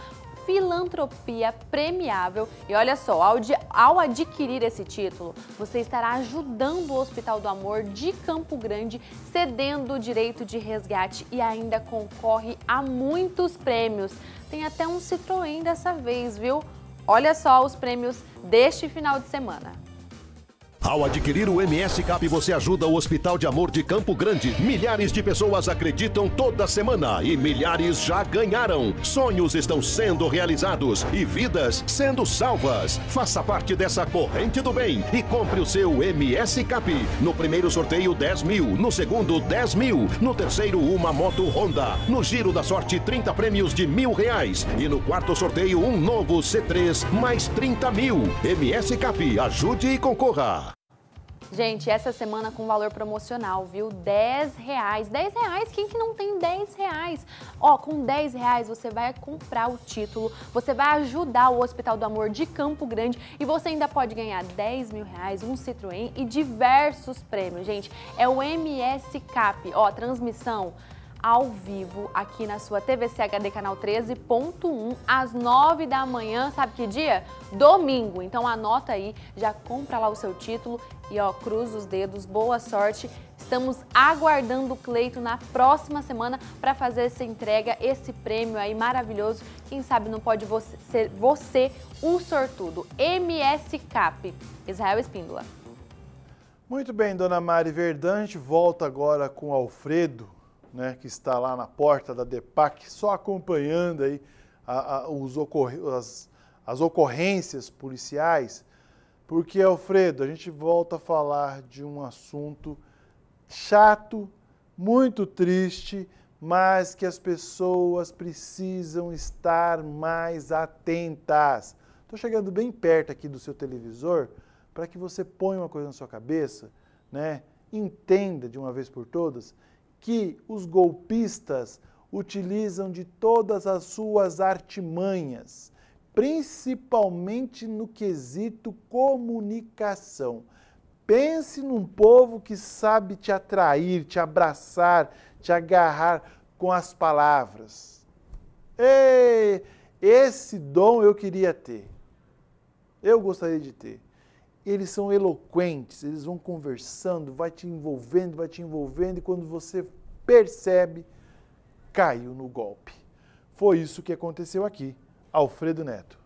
filantropia premiável. E olha só, ao, ao, adquirir esse título, você estará ajudando o Hospital do Amor de Campo Grande, cedendo o direito de resgate e ainda concorre a muitos prêmios. Tem até um Citroën dessa vez, viu? Olha só os prêmios deste final de semana. Ao adquirir o MS Cap, você ajuda o Hospital de Amor de Campo Grande. Milhares de pessoas acreditam toda semana e milhares já ganharam. Sonhos estão sendo realizados e vidas sendo salvas. Faça parte dessa corrente do bem e compre o seu MS Cap. No primeiro sorteio, 10 mil. No segundo, 10 mil. No terceiro, uma moto Honda. No giro da sorte, 30 prêmios de mil reais. E no quarto sorteio, um novo C3, mais 30 mil. MS Cap, ajude e concorra. Gente, essa semana com valor promocional, viu? 10 reais. 10 reais, quem que não tem 10 reais? Ó, com 10 reais você vai comprar o título, você vai ajudar o Hospital do Amor de Campo Grande e você ainda pode ganhar 10 mil reais, um Citroën e diversos prêmios, gente. É o MS Cap, ó, transmissão ao vivo aqui na sua TVC HD canal 13.1 às 9 da manhã, sabe que dia? Domingo. Então anota aí, já compra lá o seu título e ó, cruza os dedos, boa sorte. Estamos aguardando o Cleito na próxima semana para fazer essa entrega, esse prêmio aí maravilhoso. Quem sabe não pode você, ser você o sortudo. MS Cap, Israel Espíndola. Muito bem, dona Mari Verdante, volta agora com Alfredo né, que está lá na porta da DEPAC, só acompanhando aí a, a, os as, as ocorrências policiais, porque, Alfredo, a gente volta a falar de um assunto chato, muito triste, mas que as pessoas precisam estar mais atentas. Estou chegando bem perto aqui do seu televisor para que você ponha uma coisa na sua cabeça, né? entenda de uma vez por todas que os golpistas utilizam de todas as suas artimanhas, principalmente no quesito comunicação. Pense num povo que sabe te atrair, te abraçar, te agarrar com as palavras. Ei, esse dom eu queria ter. Eu gostaria de ter eles são eloquentes, eles vão conversando, vai te envolvendo, vai te envolvendo, e quando você percebe, caiu no golpe. Foi isso que aconteceu aqui. Alfredo Neto.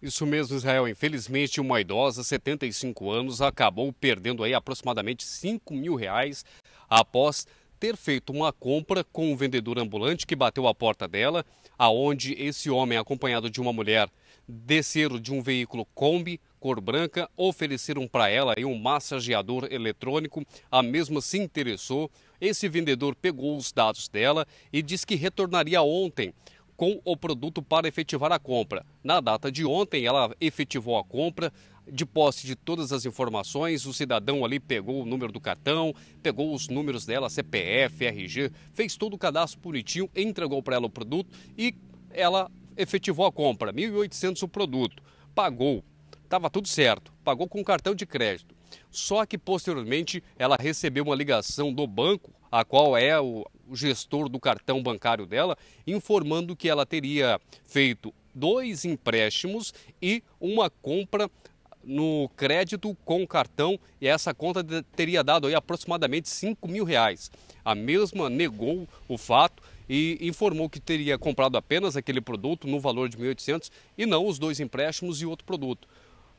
Isso mesmo, Israel. Infelizmente, uma idosa, 75 anos, acabou perdendo aí aproximadamente 5 mil reais após ter feito uma compra com um vendedor ambulante que bateu a porta dela, aonde esse homem, acompanhado de uma mulher, desceram de um veículo Kombi cor branca, ofereceram para ela um massageador eletrônico. A mesma se interessou. Esse vendedor pegou os dados dela e disse que retornaria ontem com o produto para efetivar a compra. Na data de ontem, ela efetivou a compra, de posse de todas as informações, o cidadão ali pegou o número do cartão, pegou os números dela, CPF, RG, fez todo o cadastro bonitinho, entregou para ela o produto e ela efetivou a compra, 1.800 o produto, pagou, estava tudo certo, pagou com cartão de crédito. Só que posteriormente ela recebeu uma ligação do banco, a qual é o, gestor do cartão bancário dela, informando que ela teria feito dois empréstimos e uma compra no crédito com cartão e essa conta teria dado aí aproximadamente 5 mil reais. A mesma negou o fato e informou que teria comprado apenas aquele produto no valor de 1.800 e não os dois empréstimos e outro produto.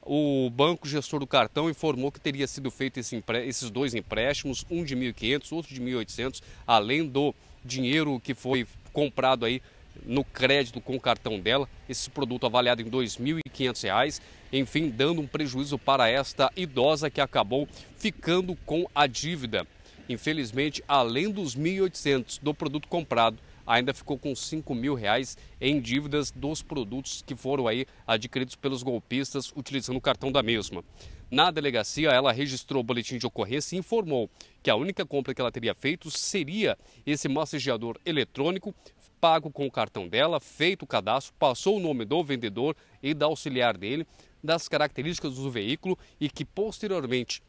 O banco gestor do cartão informou que teria sido feito esse esses dois empréstimos, um de 1.500, outro de 1.800, além do dinheiro que foi comprado aí no crédito com o cartão dela, esse produto avaliado em R$ 2.500, enfim, dando um prejuízo para esta idosa que acabou ficando com a dívida. Infelizmente, além dos 1.800 do produto comprado, ainda ficou com 5 mil reais em dívidas dos produtos que foram aí adquiridos pelos golpistas utilizando o cartão da mesma. Na delegacia, ela registrou o boletim de ocorrência e informou que a única compra que ela teria feito seria esse massageador eletrônico pago com o cartão dela, feito o cadastro, passou o nome do vendedor e da auxiliar dele, das características do veículo e que posteriormente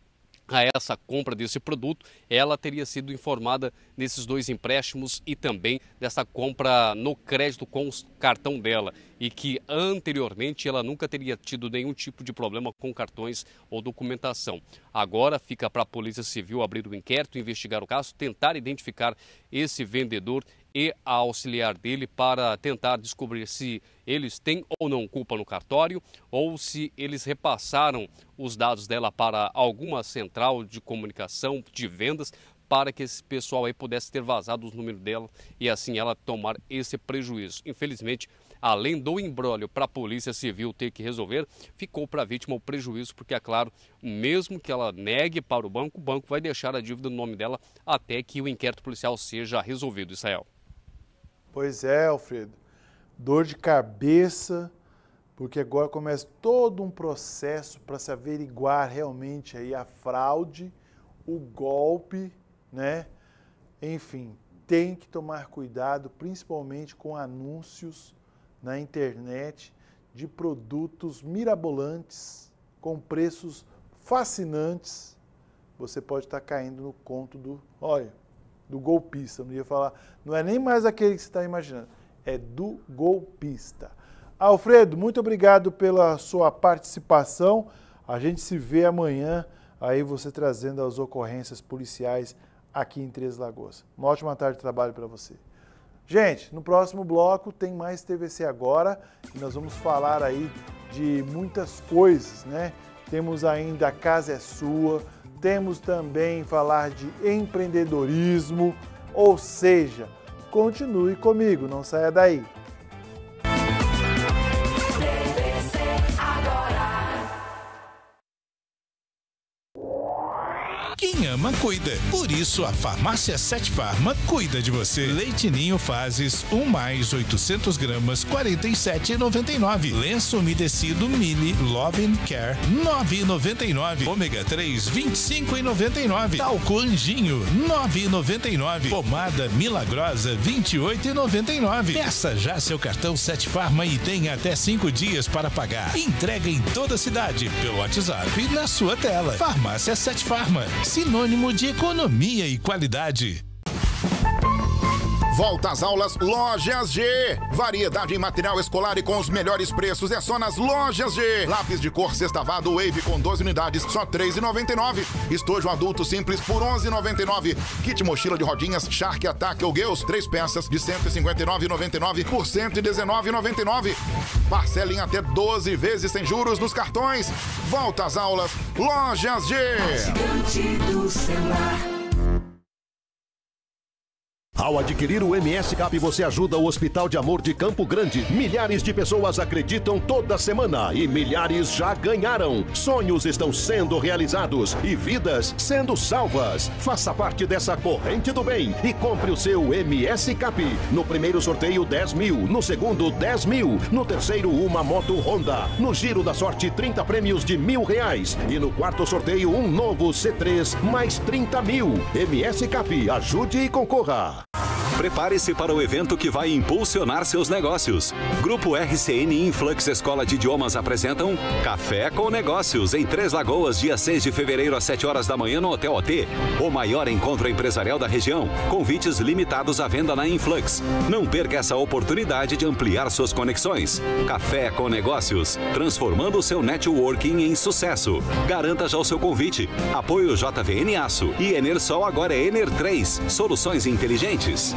a essa compra desse produto, ela teria sido informada nesses dois empréstimos e também dessa compra no crédito com o cartão dela e que anteriormente ela nunca teria tido nenhum tipo de problema com cartões ou documentação. Agora fica para a Polícia Civil abrir o inquérito, investigar o caso, tentar identificar esse vendedor e a auxiliar dele para tentar descobrir se eles têm ou não culpa no cartório ou se eles repassaram os dados dela para alguma central de comunicação, de vendas, para que esse pessoal aí pudesse ter vazado os números dela e assim ela tomar esse prejuízo. Infelizmente, além do embrólio para a Polícia Civil ter que resolver, ficou para a vítima o prejuízo, porque é claro, mesmo que ela negue para o banco, o banco vai deixar a dívida no nome dela até que o inquérito policial seja resolvido, Israel. Pois é, Alfredo. Dor de cabeça, porque agora começa todo um processo para se averiguar realmente aí a fraude, o golpe, né? Enfim, tem que tomar cuidado, principalmente com anúncios na internet de produtos mirabolantes com preços fascinantes. Você pode estar caindo no conto do, olha, do golpista. Não ia falar, não é nem mais aquele que você está imaginando, é do golpista. Alfredo, muito obrigado pela sua participação. A gente se vê amanhã, aí você trazendo as ocorrências policiais aqui em Três Lagoas. Uma ótima tarde de trabalho para você. Gente, no próximo bloco tem mais TVC agora e nós vamos falar aí de muitas coisas, né? Temos ainda a Casa é Sua, temos também falar de empreendedorismo, ou seja, continue comigo, não saia daí. Cuida. Por isso, a Farmácia Sete Farma cuida de você. Leite Ninho Fases, 1 mais 800 gramas, 47,99. Lenço umedecido Mili Love Care, 9,99. Ômega 3, 25,99. Talco Anjinho, 9,99. Pomada Milagrosa, 28,99. Peça já seu cartão Sete Farma e tenha até 5 dias para pagar. Entrega em toda a cidade, pelo WhatsApp na sua tela. Farmácia Sete Farma sinônimo de economia e qualidade. Volta às aulas Lojas G. Variedade em material escolar e com os melhores preços é só nas Lojas G. Lápis de cor sextavado Wave com 12 unidades, só R$ 3,99. Estojo adulto simples por R$ 11,99. Kit mochila de rodinhas Shark Attack ou Gales, 3 peças de R$ 159,99 por R$ 119,99. Parcela em até 12 vezes sem juros nos cartões. Volta às aulas Lojas G. do celular. Ao adquirir o MS Cap, você ajuda o Hospital de Amor de Campo Grande. Milhares de pessoas acreditam toda semana e milhares já ganharam. Sonhos estão sendo realizados e vidas sendo salvas. Faça parte dessa corrente do bem e compre o seu MS Cap. No primeiro sorteio, 10 mil. No segundo, 10 mil. No terceiro, uma moto Honda. No giro da sorte, 30 prêmios de mil reais. E no quarto sorteio, um novo C3, mais 30 mil. MS Cap, ajude e concorra. you Prepare-se para o evento que vai impulsionar seus negócios. Grupo RCN Influx Escola de Idiomas apresentam Café com Negócios em Três Lagoas, dia 6 de fevereiro às 7 horas da manhã no Hotel OT. O maior encontro empresarial da região. Convites limitados à venda na Influx. Não perca essa oportunidade de ampliar suas conexões. Café com Negócios, transformando o seu networking em sucesso. Garanta já o seu convite. Apoio JVN Aço e Enersol agora é Ener 3, soluções inteligentes.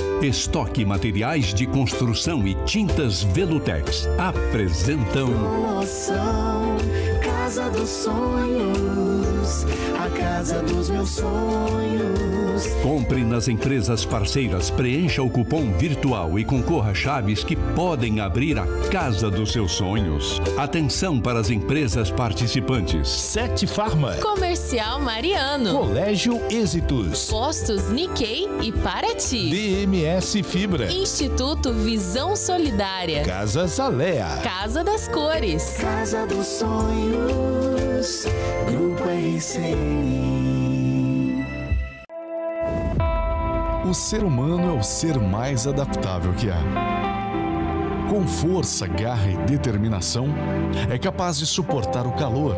Estoque Materiais de Construção e Tintas Velutex apresentam. Promoção Casa dos Sonhos. A casa dos meus sonhos. Compre nas empresas parceiras, preencha o cupom virtual e concorra a chaves que podem abrir a casa dos seus sonhos. Atenção para as empresas participantes. Sete Farma. Comercial Mariano. Colégio Êxitos. Postos Nikkei e Paraty. DMS Fibra. Instituto Visão Solidária. Casa Zalea. Casa das Cores. Casa dos Sonhos. Grupo RCN. O ser humano é o ser mais adaptável que há. Com força, garra e determinação, é capaz de suportar o calor,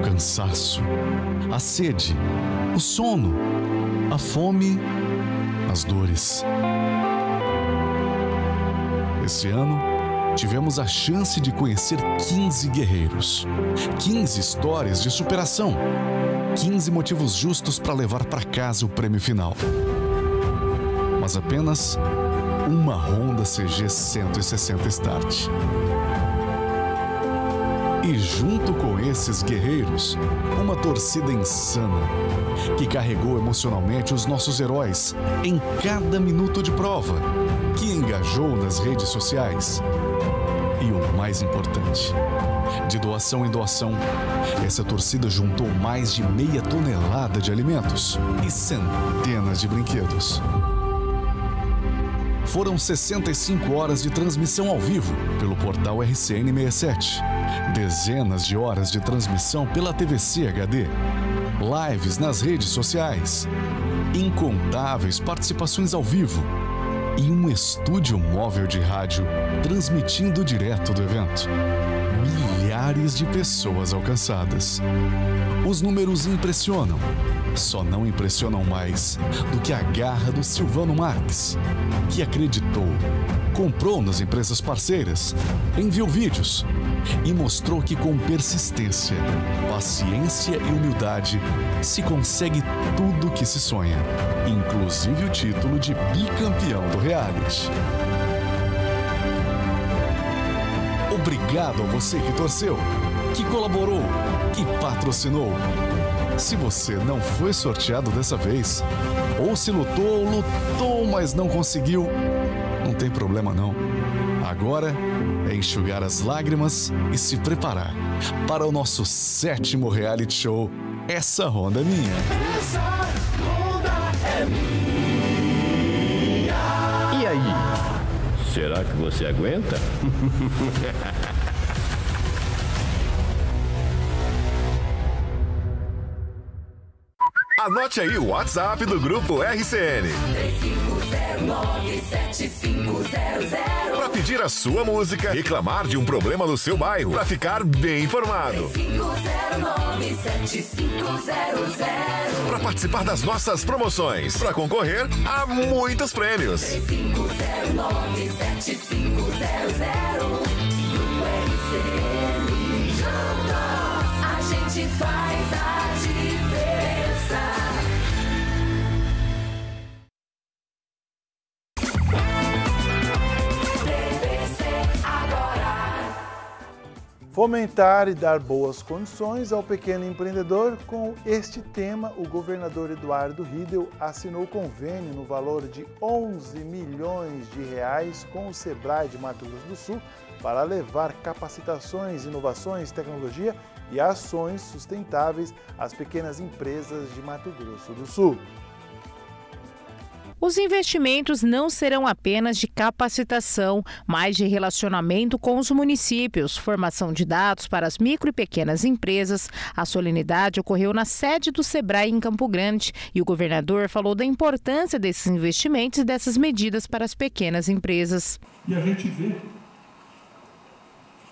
o cansaço, a sede, o sono, a fome, as dores. Esse ano, tivemos a chance de conhecer 15 guerreiros, 15 histórias de superação, 15 motivos justos para levar para casa o prêmio final. Mas apenas uma Honda CG 160 Start. E junto com esses guerreiros, uma torcida insana que carregou emocionalmente os nossos heróis em cada minuto de prova, que engajou nas redes sociais. E o mais importante, de doação em doação, essa torcida juntou mais de meia tonelada de alimentos e centenas de brinquedos. Foram 65 horas de transmissão ao vivo pelo portal RCN 67, dezenas de horas de transmissão pela TVC HD, lives nas redes sociais, incontáveis participações ao vivo e um estúdio móvel de rádio transmitindo direto do evento. Milhares de pessoas alcançadas. Os números impressionam. Só não impressionam mais do que a garra do Silvano Marques, que acreditou, comprou nas empresas parceiras, enviou vídeos e mostrou que com persistência, paciência e humildade se consegue tudo que se sonha, inclusive o título de bicampeão do reality. Obrigado a você que torceu, que colaborou, que patrocinou. Se você não foi sorteado dessa vez, ou se lutou, lutou, mas não conseguiu, não tem problema não. Agora é enxugar as lágrimas e se preparar para o nosso sétimo reality show. Essa Honda é minha. Essa Honda é minha. E aí? Será que você aguenta? [LAUGHS] Anote aí o WhatsApp do Grupo RCN. 3509-7500. Para pedir a sua música, reclamar de um problema no seu bairro, para ficar bem informado. 3509-7500. Para participar das nossas promoções, para concorrer a muitos prêmios. 3509-7500. Grupo RCN. Juntos, a gente faz a Fomentar e dar boas condições ao pequeno empreendedor. Com este tema, o governador Eduardo Riedel assinou convênio no valor de 11 milhões de reais com o Sebrae de Mato Grosso do Sul para levar capacitações, inovações, tecnologia e ações sustentáveis às pequenas empresas de Mato Grosso do Sul. Os investimentos não serão apenas de capacitação, mas de relacionamento com os municípios, formação de dados para as micro e pequenas empresas. A solenidade ocorreu na sede do Sebrae em Campo Grande e o governador falou da importância desses investimentos e dessas medidas para as pequenas empresas. E a gente vê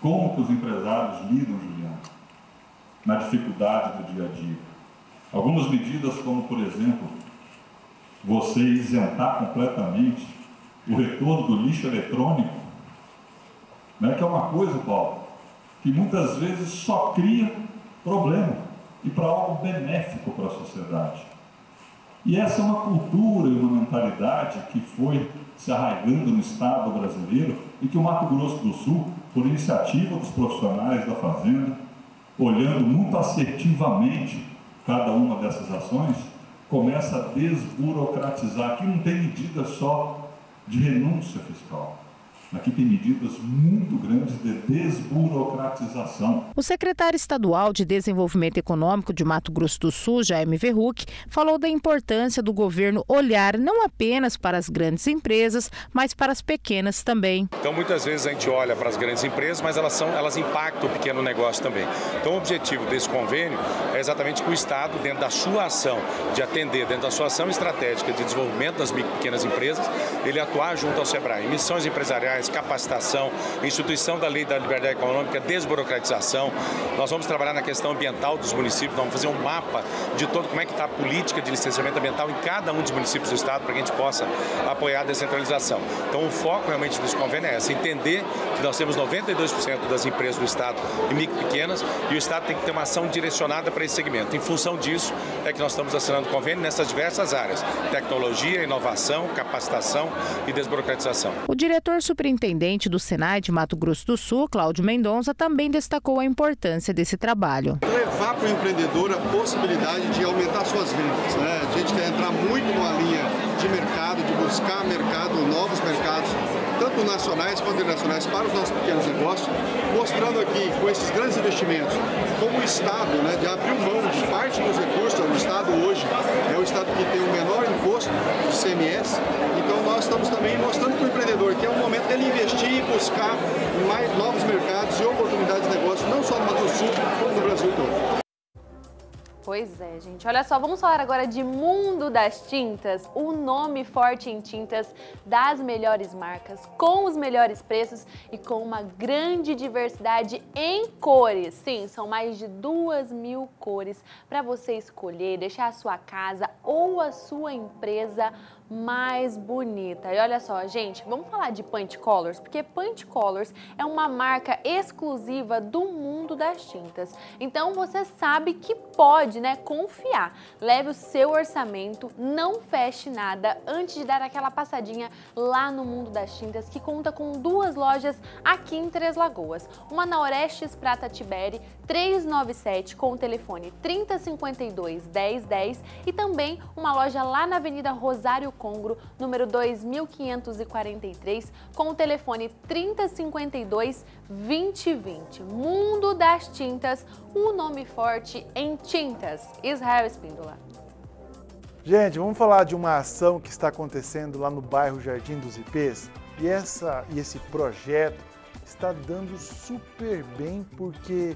Como que os empresários lidam, Juliano, na dificuldade do dia a dia? Algumas medidas, como por exemplo, você isentar completamente o retorno do lixo eletrônico, né, que é uma coisa, Paulo, que muitas vezes só cria problema e para algo benéfico para a sociedade. E essa é uma cultura e uma mentalidade que foi se arraigando no Estado brasileiro e que o Mato Grosso do Sul, por iniciativa dos profissionais da Fazenda, olhando muito assertivamente cada uma dessas ações, começa a desburocratizar. Aqui não tem medida só de renúncia fiscal. Aqui tem medidas muito grandes de desburocratização. O secretário estadual de Desenvolvimento Econômico de Mato Grosso do Sul, Jaime Verruc, falou da importância do governo olhar não apenas para as grandes empresas, mas para as pequenas também. Então, muitas vezes a gente olha para as grandes empresas, mas elas, são, elas impactam o pequeno negócio também. Então, o objetivo desse convênio é exatamente que o Estado, dentro da sua ação de atender, dentro da sua ação estratégica de desenvolvimento das pequenas empresas, ele atuar junto ao SEBRAE, missões empresariais capacitação, instituição da lei da liberdade econômica, desburocratização. Nós vamos trabalhar na questão ambiental dos municípios, vamos fazer um mapa de todo como é que está a política de licenciamento ambiental em cada um dos municípios do estado para que a gente possa apoiar a descentralização. Então o foco realmente desse convênio é esse, entender que nós temos 92% das empresas do estado em micro e pequenas e o estado tem que ter uma ação direcionada para esse segmento. Em função disso é que nós estamos assinando convênio nessas diversas áreas: tecnologia, inovação, capacitação e desburocratização. O diretor superior superintendente do Senai de Mato Grosso do Sul, Cláudio Mendonça, também destacou a importância desse trabalho. Levar para o empreendedor a possibilidade de aumentar suas vendas. Né? A gente quer entrar muito numa linha de mercado, de buscar mercado, novos mercados, tanto nacionais quanto internacionais, para os nossos pequenos negócios, mostrando aqui com esses grandes investimentos, como o Estado, né, de abrir mão de parte dos recursos, o Estado hoje é o Estado que tem o menor imposto de CMS, então nós estamos também mostrando para o empreendedor que é o momento dele investir e buscar mais novos mercados e oportunidades de negócio, não só no Mato Sul, como no Brasil todo. Pois é, gente. Olha só, vamos falar agora de Mundo das Tintas, o nome forte em tintas das melhores marcas, com os melhores preços e com uma grande diversidade em cores. Sim, são mais de duas mil cores para você escolher, deixar a sua casa ou a sua empresa mais bonita. E olha só, gente, vamos falar de Paint Colors, porque Paint Colors é uma marca exclusiva do mundo das tintas. Então você sabe que pode, né, confiar. Leve o seu orçamento, não feche nada antes de dar aquela passadinha lá no mundo das tintas, que conta com duas lojas aqui em Três Lagoas. Uma na Orestes Prata Tiberi, 397 com o telefone 3052 1010 e também uma loja lá na Avenida Rosário Congro, número 2543, com o telefone 3052 2020. Mundo das Tintas, um nome forte em tintas. Israel Espíndola. Gente, vamos falar de uma ação que está acontecendo lá no bairro Jardim dos Ipês. E, essa, e esse projeto está dando super bem porque,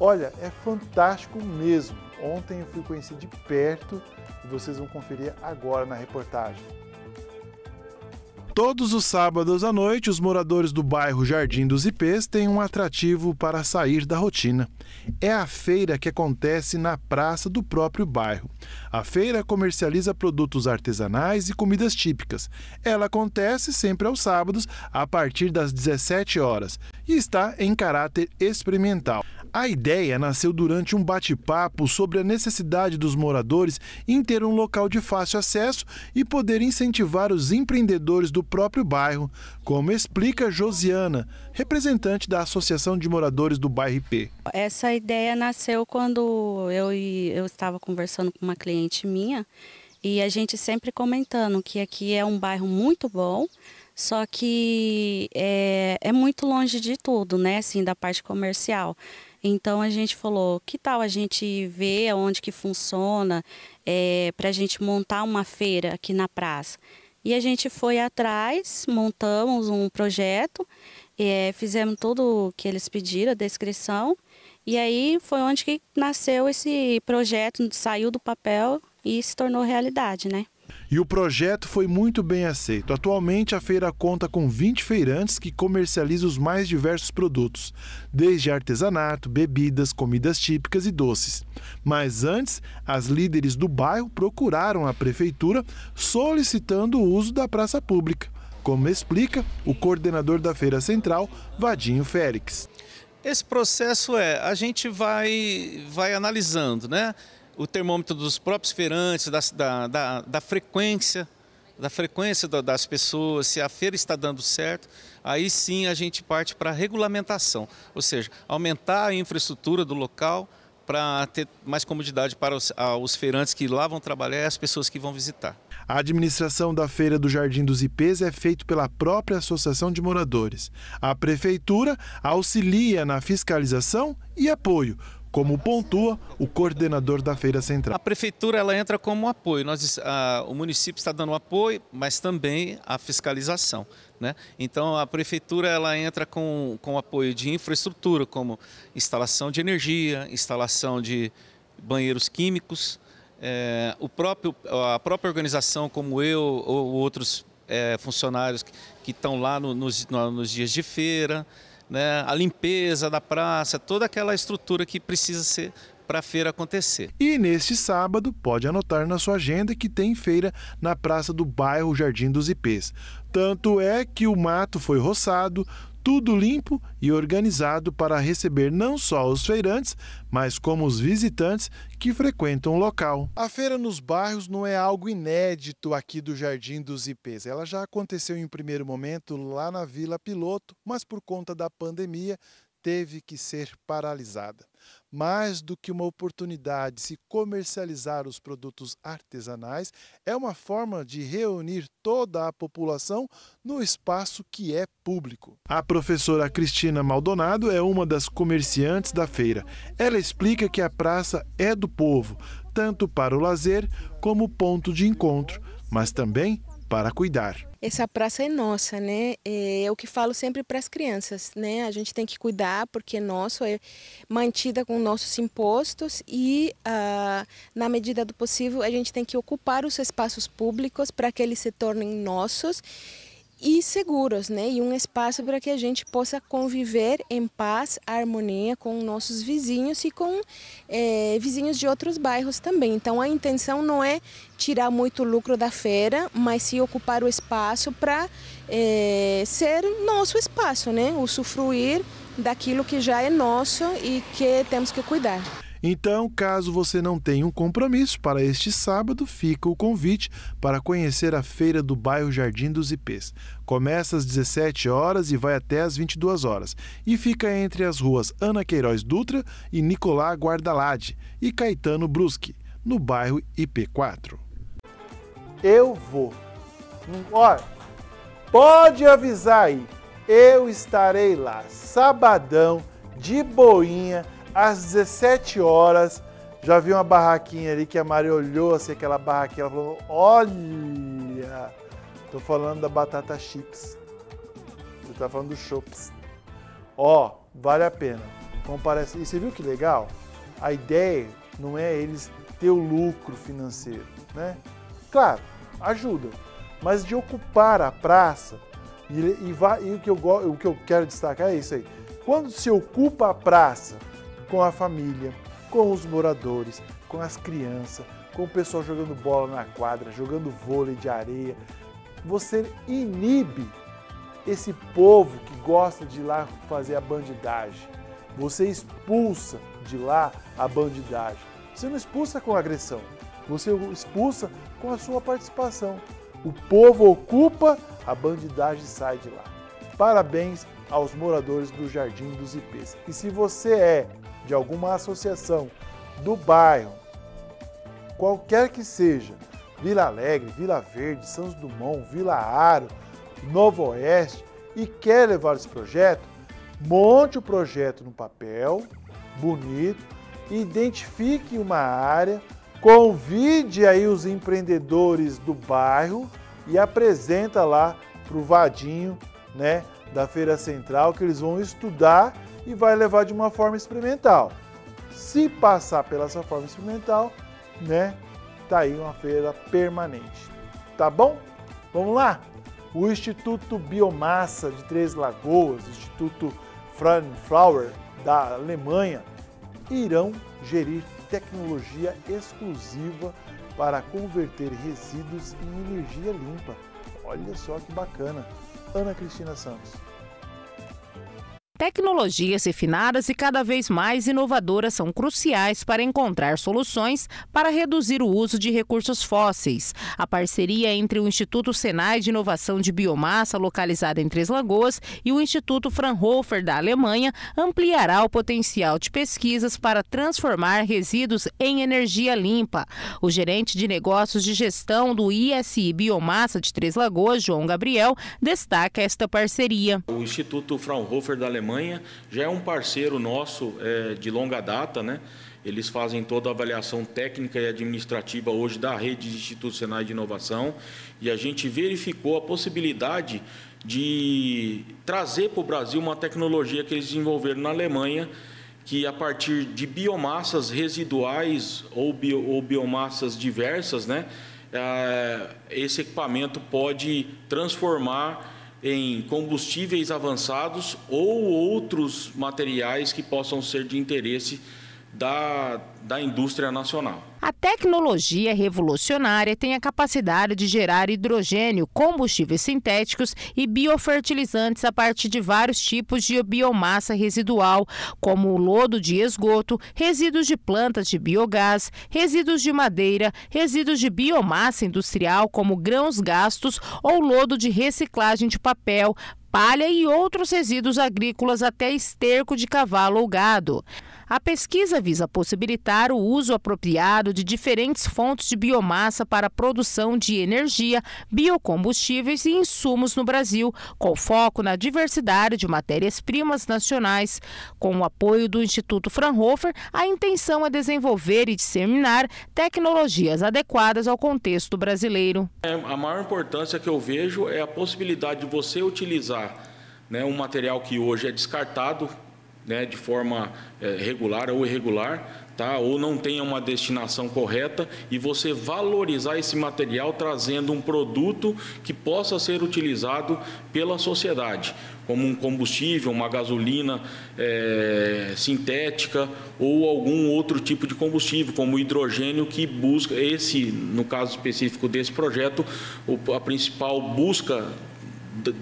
olha, é fantástico mesmo. Ontem eu fui conhecer de perto e vocês vão conferir agora na reportagem. Todos os sábados à noite, os moradores do bairro Jardim dos Ipês têm um atrativo para sair da rotina. É a feira que acontece na praça do próprio bairro. A feira comercializa produtos artesanais e comidas típicas. Ela acontece sempre aos sábados, a partir das 17 horas, e está em caráter experimental. A ideia nasceu durante um bate-papo sobre a necessidade dos moradores em ter um local de fácil acesso e poder incentivar os empreendedores do próprio bairro, como explica Josiana, representante da Associação de Moradores do Bairro IP. Essa ideia nasceu quando eu, eu estava conversando com uma cliente minha e a gente sempre comentando que aqui é um bairro muito bom, só que é, é muito longe de tudo, né? Assim, da parte comercial. Então a gente falou, que tal a gente ver onde que funciona é, para a gente montar uma feira aqui na praça. E a gente foi atrás, montamos um projeto, é, fizemos tudo o que eles pediram, a descrição, e aí foi onde que nasceu esse projeto, saiu do papel e se tornou realidade, né? E o projeto foi muito bem aceito. Atualmente, a feira conta com 20 feirantes que comercializam os mais diversos produtos, desde artesanato, bebidas, comidas típicas e doces. Mas antes, as líderes do bairro procuraram a prefeitura solicitando o uso da praça pública, como explica o coordenador da Feira Central, Vadinho Félix. Esse processo é, a gente vai, vai analisando, né? O termômetro dos próprios feirantes, da, da, da frequência, da frequência das pessoas, se a feira está dando certo, aí sim a gente parte para a regulamentação, ou seja, aumentar a infraestrutura do local para ter mais comodidade para os, os feirantes que lá vão trabalhar e as pessoas que vão visitar. A administração da Feira do Jardim dos Ipês é feita pela própria Associação de Moradores. A Prefeitura auxilia na fiscalização e apoio, como pontua o coordenador da Feira Central. A prefeitura ela entra como apoio. Nós, a, o município está dando apoio, mas também a fiscalização. Né? Então a prefeitura ela entra com, com apoio de infraestrutura, como instalação de energia, instalação de banheiros químicos, é, o próprio, a própria organização, como eu ou outros é, funcionários que, estão lá no, nos, no, nos dias de feira né, a limpeza da praça, toda aquela estrutura que precisa ser para a feira acontecer. E neste sábado, pode anotar na sua agenda que tem feira na praça do bairro Jardim dos Ipês. Tanto é que o mato foi roçado, tudo limpo e organizado para receber não só os feirantes, mas como os visitantes que frequentam o local. A feira nos bairros não é algo inédito aqui do Jardim dos Ipês. Ela já aconteceu em um primeiro momento lá na Vila Piloto, mas por conta da pandemia teve que ser paralisada mais do que uma oportunidade de se comercializar os produtos artesanais, é uma forma de reunir toda a população no espaço que é público. A professora Cristina Maldonado é uma das comerciantes da feira. Ela explica que a praça é do povo, tanto para o lazer como ponto de encontro, mas também para cuidar. Essa praça é nossa, né? É, é o que falo sempre para as crianças, né? A gente tem que cuidar porque é nosso, é mantida com nossos impostos e, ah, na medida do possível, a gente tem que ocupar os espaços públicos para que eles se tornem nossos e seguros, né? E um espaço para que a gente possa conviver em paz, harmonia com nossos vizinhos e com é, vizinhos de outros bairros também. Então a intenção não é tirar muito lucro da feira, mas sim ocupar o espaço para é, ser nosso espaço, né? Usufruir daquilo que já é nosso e que temos que cuidar. Então, caso você não tenha um compromisso para este sábado, fica o convite para conhecer a feira do bairro Jardim dos Ipês. Começa às 17 horas e vai até às 22 horas e fica entre as ruas Ana Queiroz Dutra e Nicolá Guardalade e Caetano Brusque, no bairro IP4. Eu vou. Olha, pode avisar aí. Eu estarei lá, sabadão, de boinha às 17 horas, já vi uma barraquinha ali que a Mari olhou assim, aquela barraquinha, ela falou: Olha, tô falando da batata chips. Você tá falando do chops. Ó, vale a pena. Comparece. E você viu que legal? A ideia não é eles ter o lucro financeiro, né? Claro, ajuda, mas de ocupar a praça e, e, e o, que eu, o que eu quero destacar é isso aí. Quando se ocupa a praça com a família, com os moradores, com as crianças, com o pessoal jogando bola na quadra, jogando vôlei de areia. Você inibe esse povo que gosta de ir lá fazer a bandidagem. Você expulsa de lá a bandidagem. Você não expulsa com agressão, você expulsa com a sua participação. O povo ocupa, a bandidagem sai de lá. Parabéns aos moradores do Jardim dos Ipês. E se você é de alguma associação do bairro, qualquer que seja, Vila Alegre, Vila Verde, Santos Dumont, Vila Aro, Novo Oeste, e quer levar esse projeto, monte o projeto no papel, bonito, identifique uma área, convide aí os empreendedores do bairro e apresenta lá para o Vadinho, né, da Feira Central, que eles vão estudar e vai levar de uma forma experimental. Se passar pela essa forma experimental, né, tá aí uma feira permanente. tá bom? Vamos lá? O Instituto Biomassa de Três Lagoas, Instituto Fraunhofer da Alemanha, irão gerir tecnologia exclusiva para converter resíduos em energia limpa. Olha só que bacana. Ana Cristina Santos. Tecnologias refinadas e cada vez mais inovadoras são cruciais para encontrar soluções para reduzir o uso de recursos fósseis. A parceria entre o Instituto Senai de Inovação de Biomassa, localizado em Três Lagoas, e o Instituto Fraunhofer da Alemanha ampliará o potencial de pesquisas para transformar resíduos em energia limpa. O gerente de negócios de gestão do ISI Biomassa de Três Lagoas, João Gabriel, destaca esta parceria. O Instituto Fraunhofer da Alemanha Alemanha, já é um parceiro nosso é, de longa data, né? Eles fazem toda a avaliação técnica e administrativa hoje da rede de Instituto Senai de Inovação e a gente verificou a possibilidade de trazer para o Brasil uma tecnologia que eles desenvolveram na Alemanha, que a partir de biomassas residuais ou, bio, ou biomassas diversas, né, é, esse equipamento pode transformar em combustíveis avançados ou outros materiais que possam ser de interesse da, da indústria nacional. A tecnologia revolucionária tem a capacidade de gerar hidrogênio, combustíveis sintéticos e biofertilizantes a partir de vários tipos de biomassa residual, como o lodo de esgoto, resíduos de plantas de biogás, resíduos de madeira, resíduos de biomassa industrial, como grãos gastos ou lodo de reciclagem de papel, palha e outros resíduos agrícolas até esterco de cavalo ou gado. A pesquisa visa possibilitar o uso apropriado de diferentes fontes de biomassa para a produção de energia, biocombustíveis e insumos no Brasil, com foco na diversidade de matérias-primas nacionais. Com o apoio do Instituto Fraunhofer, a intenção é desenvolver e disseminar tecnologias adequadas ao contexto brasileiro. É, a maior importância que eu vejo é a possibilidade de você utilizar né, um material que hoje é descartado né, de forma é, regular ou irregular, tá? ou não tenha uma destinação correta, e você valorizar esse material trazendo um produto que possa ser utilizado pela sociedade, como um combustível, uma gasolina é, sintética ou algum outro tipo de combustível, como o hidrogênio, que busca, esse, no caso específico desse projeto, a principal busca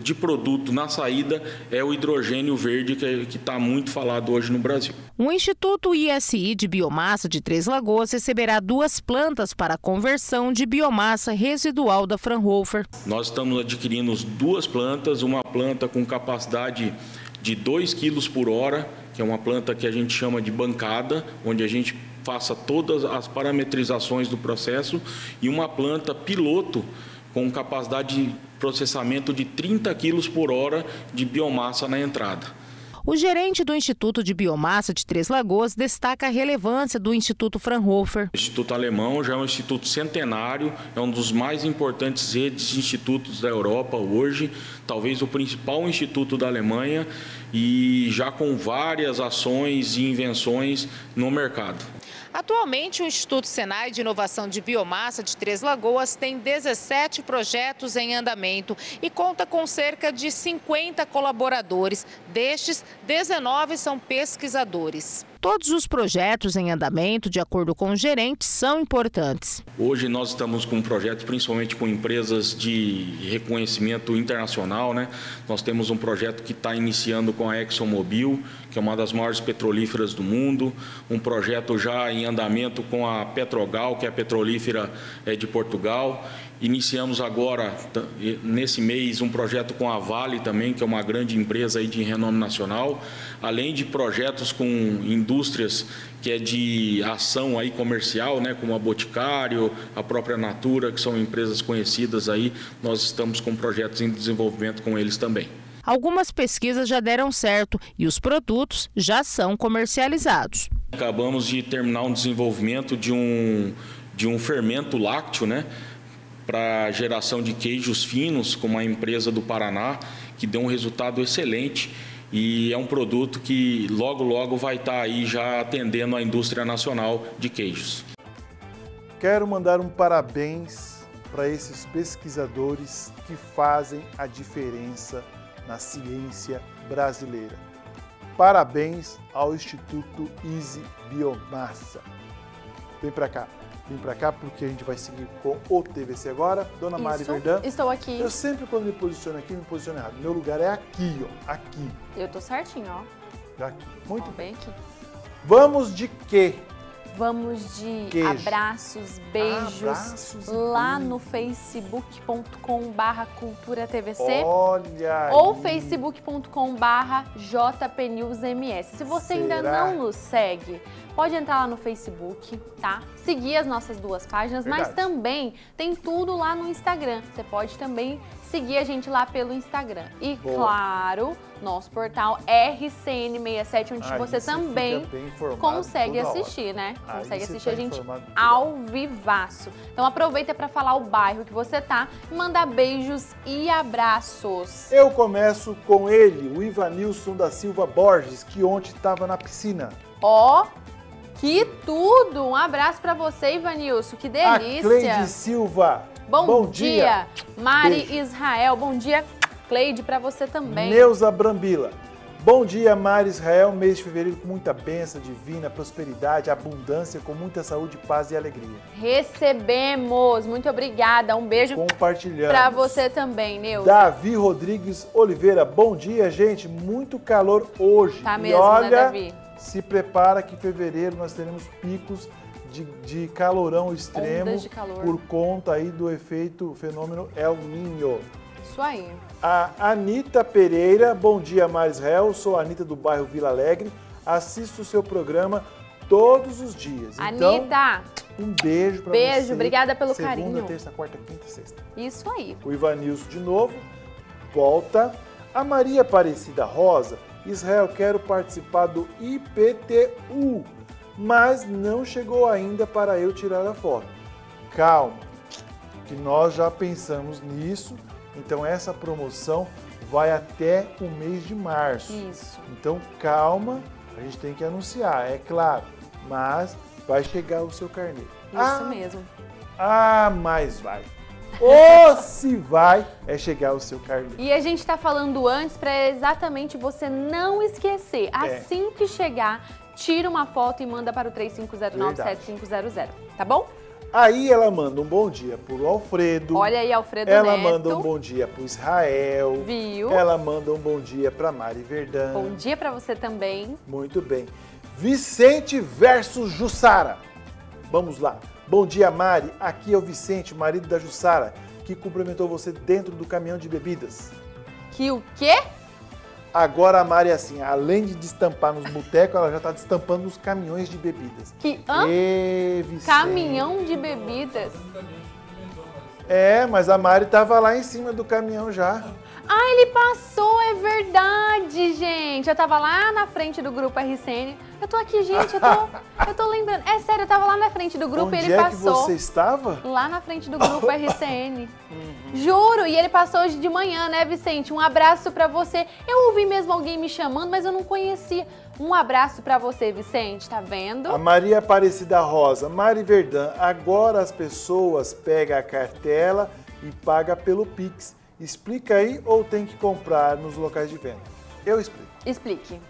de produto na saída é o hidrogênio verde, que está muito falado hoje no Brasil. O Instituto ISI de Biomassa de Três Lagoas receberá duas plantas para conversão de biomassa residual da Fraunhofer. Nós estamos adquirindo duas plantas, uma planta com capacidade de 2 quilos por hora, que é uma planta que a gente chama de bancada, onde a gente faça todas as parametrizações do processo, e uma planta piloto com capacidade de processamento de 30 quilos por hora de biomassa na entrada. O gerente do Instituto de Biomassa de Três Lagoas destaca a relevância do Instituto Fraunhofer. O Instituto Alemão já é um instituto centenário, é um dos mais importantes redes de institutos da Europa hoje, talvez o principal instituto da Alemanha e já com várias ações e invenções no mercado. Atualmente, o Instituto Senai de Inovação de Biomassa de Três Lagoas tem 17 projetos em andamento e conta com cerca de 50 colaboradores. Destes, 19 são pesquisadores. Todos os projetos em andamento, de acordo com o gerente, são importantes. Hoje nós estamos com projetos principalmente com empresas de reconhecimento internacional. Né? Nós temos um projeto que está iniciando com a ExxonMobil, que é uma das maiores petrolíferas do mundo. Um projeto já em andamento com a Petrogal, que é a petrolífera é, de Portugal. Iniciamos agora, nesse mês, um projeto com a Vale também, que é uma grande empresa aí de renome nacional, além de projetos com indústrias que é de ação aí comercial, né, como a Boticário, a própria Natura, que são empresas conhecidas aí, nós estamos com projetos em desenvolvimento com eles também. Algumas pesquisas já deram certo e os produtos já são comercializados. Acabamos de terminar um desenvolvimento de um, de um fermento lácteo, né? Para geração de queijos finos com uma empresa do Paraná que deu um resultado excelente e é um produto que logo logo vai estar tá aí já atendendo a indústria nacional de queijos. Quero mandar um parabéns para esses pesquisadores que fazem a diferença na ciência brasileira. Parabéns ao Instituto Easy Biomassa. Vem para cá. Vem para cá porque a gente vai seguir com o TVC agora. Dona Mari Isso, Verdão. estou aqui. Eu sempre quando me posiciono aqui, me posiciono errado. Meu lugar é aqui, ó. Aqui. Eu tô certinho, ó. Aqui. Muito Ó, bem aqui. Vamos de quê? Vamos de Queijo. abraços, beijos Abraços lá no facebook.com barra cultura TVC Olha ou aí. facebook.com barra jpnewsms. Se você ainda Será? não nos segue, pode entrar lá no Facebook, tá? Seguir as nossas duas páginas, mas Verdade. também tem tudo lá no Instagram. Você pode também seguir a gente lá pelo Instagram. E Boa. claro, nosso portal RCN67, onde Aí você você também consegue assistir, né? Aí Consegue assistir tá a gente ao vivaço. Então aproveita para falar o bairro que você tá e mandar beijos e abraços. Eu começo com ele, o Ivanilson da Silva Borges, que ontem estava na piscina. Ó, que tudo! Um abraço para você, Ivanilson. Que A delícia! Cleide Silva. Bom, dia. Mari Beijo. Israel. Bom dia, Cleide, para você também. Neuza Brambila. Bom dia, Mari Israel. Mês de fevereiro com muita bênção divina, prosperidade, abundância, com muita saúde, paz e alegria. Recebemos. Muito obrigada. Um beijo Compartilhando. para você também, Neuza. Davi Rodrigues Oliveira. Bom dia, gente. Muito calor hoje. Tá e mesmo, né, olha, Davi? se prepara que em fevereiro nós teremos picos de, de calorão extremo calor. por conta aí do efeito fenômeno El Niño. Isso aí. A Anitta Pereira, bom dia, Mari Israel. Sou a Anitta do bairro Vila Alegre. Assisto o seu programa todos os dias. Então, Anitta, um beijo pra Beijo, você. obrigada pelo Segunda, carinho. terça, quarta, quinta e sexta. isso aí. O Ivanilson de novo. Volta. A Maria Aparecida Rosa. Israel, quero participar do IPTU, mas não chegou ainda para eu tirar a foto. Calma, que nós já pensamos nisso. Então essa promoção vai até o mês de março. Isso. Então calma, a gente tem que anunciar, é claro, mas vai chegar o seu carnê. Isso Ah, mesmo. ah, mas vai. Ou [LAUGHS] se vai, é chegar o seu carnê. E a gente tá falando antes para exatamente você não esquecer. É. Assim que chegar, tira uma foto e manda para o 3509-7500, tá bom? Aí ela manda um bom dia pro Alfredo. Olha aí, Alfredo Ela Neto. manda um bom dia pro Israel. Viu? Ela manda um bom dia pra Mari Verdão. Bom dia para você também. Muito bem. Vicente versus Jussara. Vamos lá. Bom dia, Mari. Aqui é o Vicente, marido da Jussara, que cumprimentou você dentro do caminhão de bebidas. Que o quê? Agora a Mari é assim, além de destampar nos botecos, ela já está destampando nos caminhões de bebidas. Que hã? Ê, Vicente. Caminhão de bebidas. É, mas a Mari tava lá em cima do caminhão já. Ah, ele passou, é verdade, gente. Eu tava lá na frente do grupo RCN. Eu tô aqui, gente, eu tô, [LAUGHS] eu tô lembrando. É sério, eu tava lá na frente do grupo Onde e ele é passou. que você estava? Lá na frente do grupo [LAUGHS] RCN. Juro, e ele passou hoje de manhã, né, Vicente? Um abraço pra você. Eu ouvi mesmo alguém me chamando, mas eu não conhecia. Um abraço pra você, Vicente, tá vendo? A Maria Aparecida Rosa, Mari Verdão, agora as pessoas pegam a cartela e pagam pelo Pix. Explica aí ou tem que comprar nos locais de venda? Eu explico. Explique.